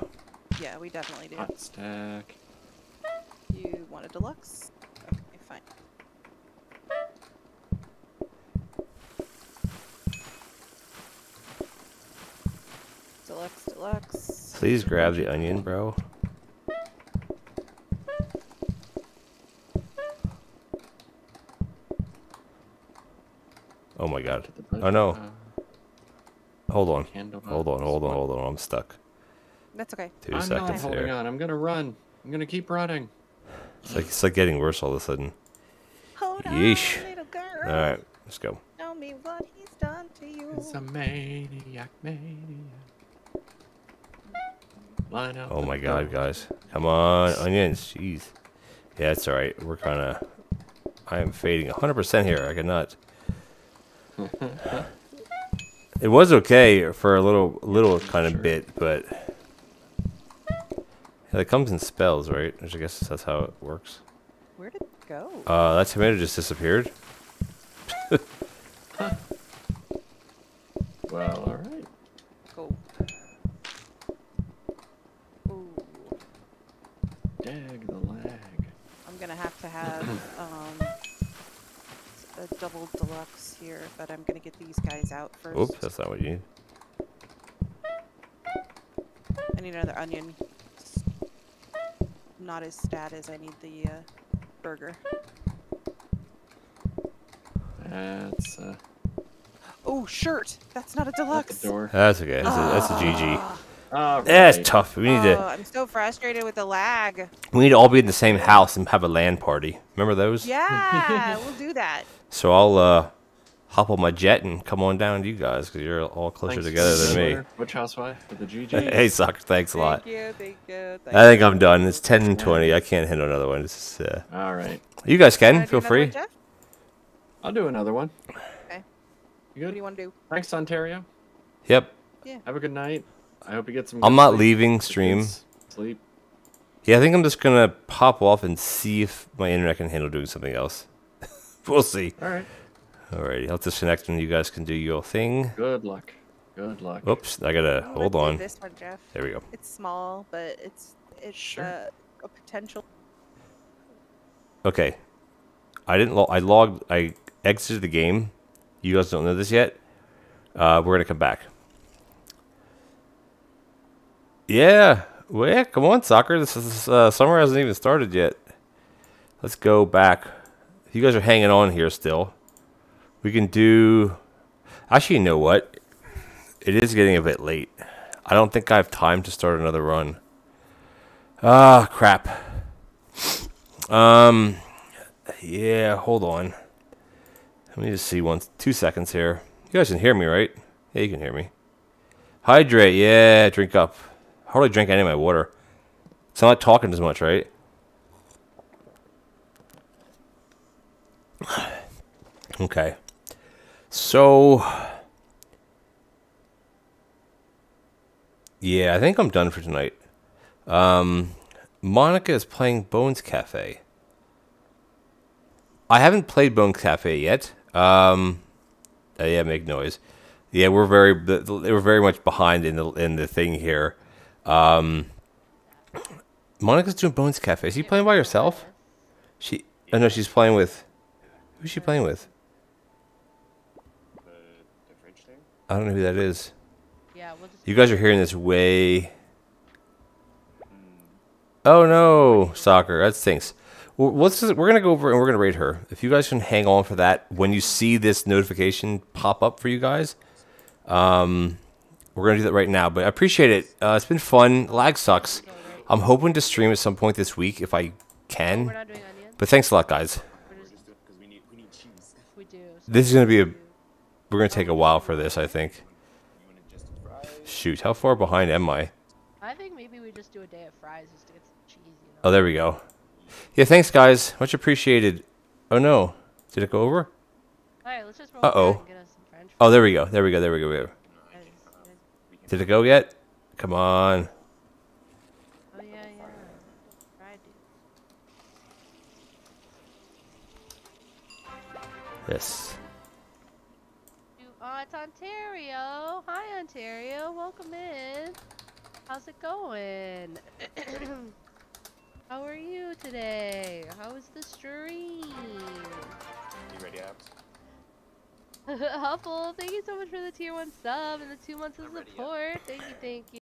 Yeah, we definitely do. Hot stack. You want a deluxe? Okay, fine. Deluxe, deluxe. Please grab the onion, bro. Oh my god. The budget Oh no. Hold on. Hold on, hold on, hold on. I'm stuck. That's okay. 2 I'm not seconds holding there. on. I'm gonna run. I'm gonna keep running. It's like it's like getting worse all of a sudden. Hold Yeesh. on, little girl. All right, let's go. Tell me what he's done to you. It's a maniac, maniac. Line up Oh my god, door. guys. Come on, onions. Jeez. Yeah, it's alright. We're kind of. I am fading 100% here. I cannot. it was okay for a little, little kind of Sure. bit, but. Yeah, it comes in spells, right? Which I guess that's how it works. Where did it go? Uh, that tomato just disappeared. Well, all right. Go. Ooh, Dag the lag. I'm gonna have to have um a double deluxe here, but I'm gonna get these guys out first. Oops, that's not what you need. I need another onion. It's not as stat as I need the uh, burger. That's uh, Oh, shirt! That's not a deluxe. door. That's okay. That's a, that's a GG. Ah. That's right. tough. We need Oh, to I'm so frustrated with the lag. we need to all be in the same house and have a LAN party. Remember those? Yeah, we'll do that. So I'll uh, hop on my jet and come on down to you guys because you're all closer Thanks, together than me. Which housewife? With the GG. hey, soccer, thanks a lot. Thank you, thank you. Thank I think I'm done. It's 10 and 20. I can't handle another one. It's, uh, All right. you guys you. can. Feel free. one, I'll do another one. Okay. You What good? do you want to do? Thanks, Ontario. Yep. Yeah. Have a good night. I hope you get some. I'm not sleep. leaving stream. Sleep. Yeah, I think I'm just going to pop off and see if my internet can handle doing something else. we'll see. All right. Alrighty. I'll disconnect and you guys can do your thing. Good luck. Good luck. Oops. I got to Oh, hold on. This one, Jeff. There we go. It's small, but it's it's Sure. uh, a potential. Okay. I didn't log. I logged. I exited the game. You guys don't know this yet. Uh, we're gonna come back. Yeah. Well, yeah. Come on, soccer. This is uh, summer hasn't even started yet. Let's go back. You guys are hanging on here still. We can do. Actually, you know what? It is getting a bit late. I don't think I have time to start another run. Ah, crap. Um, yeah, hold on. Let me just see one, two seconds here. You guys can hear me, right? Yeah, you can hear me. Hydrate, yeah, drink up. I Hardly drink any of my water. So I'm not talking as much, right? Okay. So, yeah, I think I'm done for tonight. Um, Monica is playing Bones Cafe. I haven't played Bones Cafe yet. Um, uh, yeah, make noise. Yeah, we're very we're very much behind in the in the thing here. Um, Monica's doing Bones Cafe. Is she playing by herself? She? Oh no, she's playing with. Who's she playing with? I don't know who that is. Yeah, we'll just. You guys are hearing this way. Oh no, soccer. That stinks. Well, let's just, we're gonna go over and we're gonna rate her. If you guys can hang on for that, when you see this notification pop up for you guys, um, we're gonna do that right now. But I appreciate it. Uh, it's been fun. Lag sucks. I'm hoping to stream at some point this week if I can. not doing onions. But thanks a lot, guys. We're just. We do. so This is gonna be a. We're gonna take a while for this, I think. Shoot, how far behind am I? I think maybe we just do a day of fries just to get some cheese. You know. Oh, there we go. Yeah, thanks, guys. Much appreciated. Oh no, did it go over? All right, let's just roll Uh-oh. and get us some French Oh, there we go. There we go. There we go. There we go. Did it go yet? Come on. Oh yeah, yeah. Fried dude. Yes. Ontario. Hi, Ontario. Welcome in. How's it going? How are you today? How was the stream? You ready, Abs? Huffle, thank you so much for the tier one sub and the two months of I'm support. Thank you, thank you.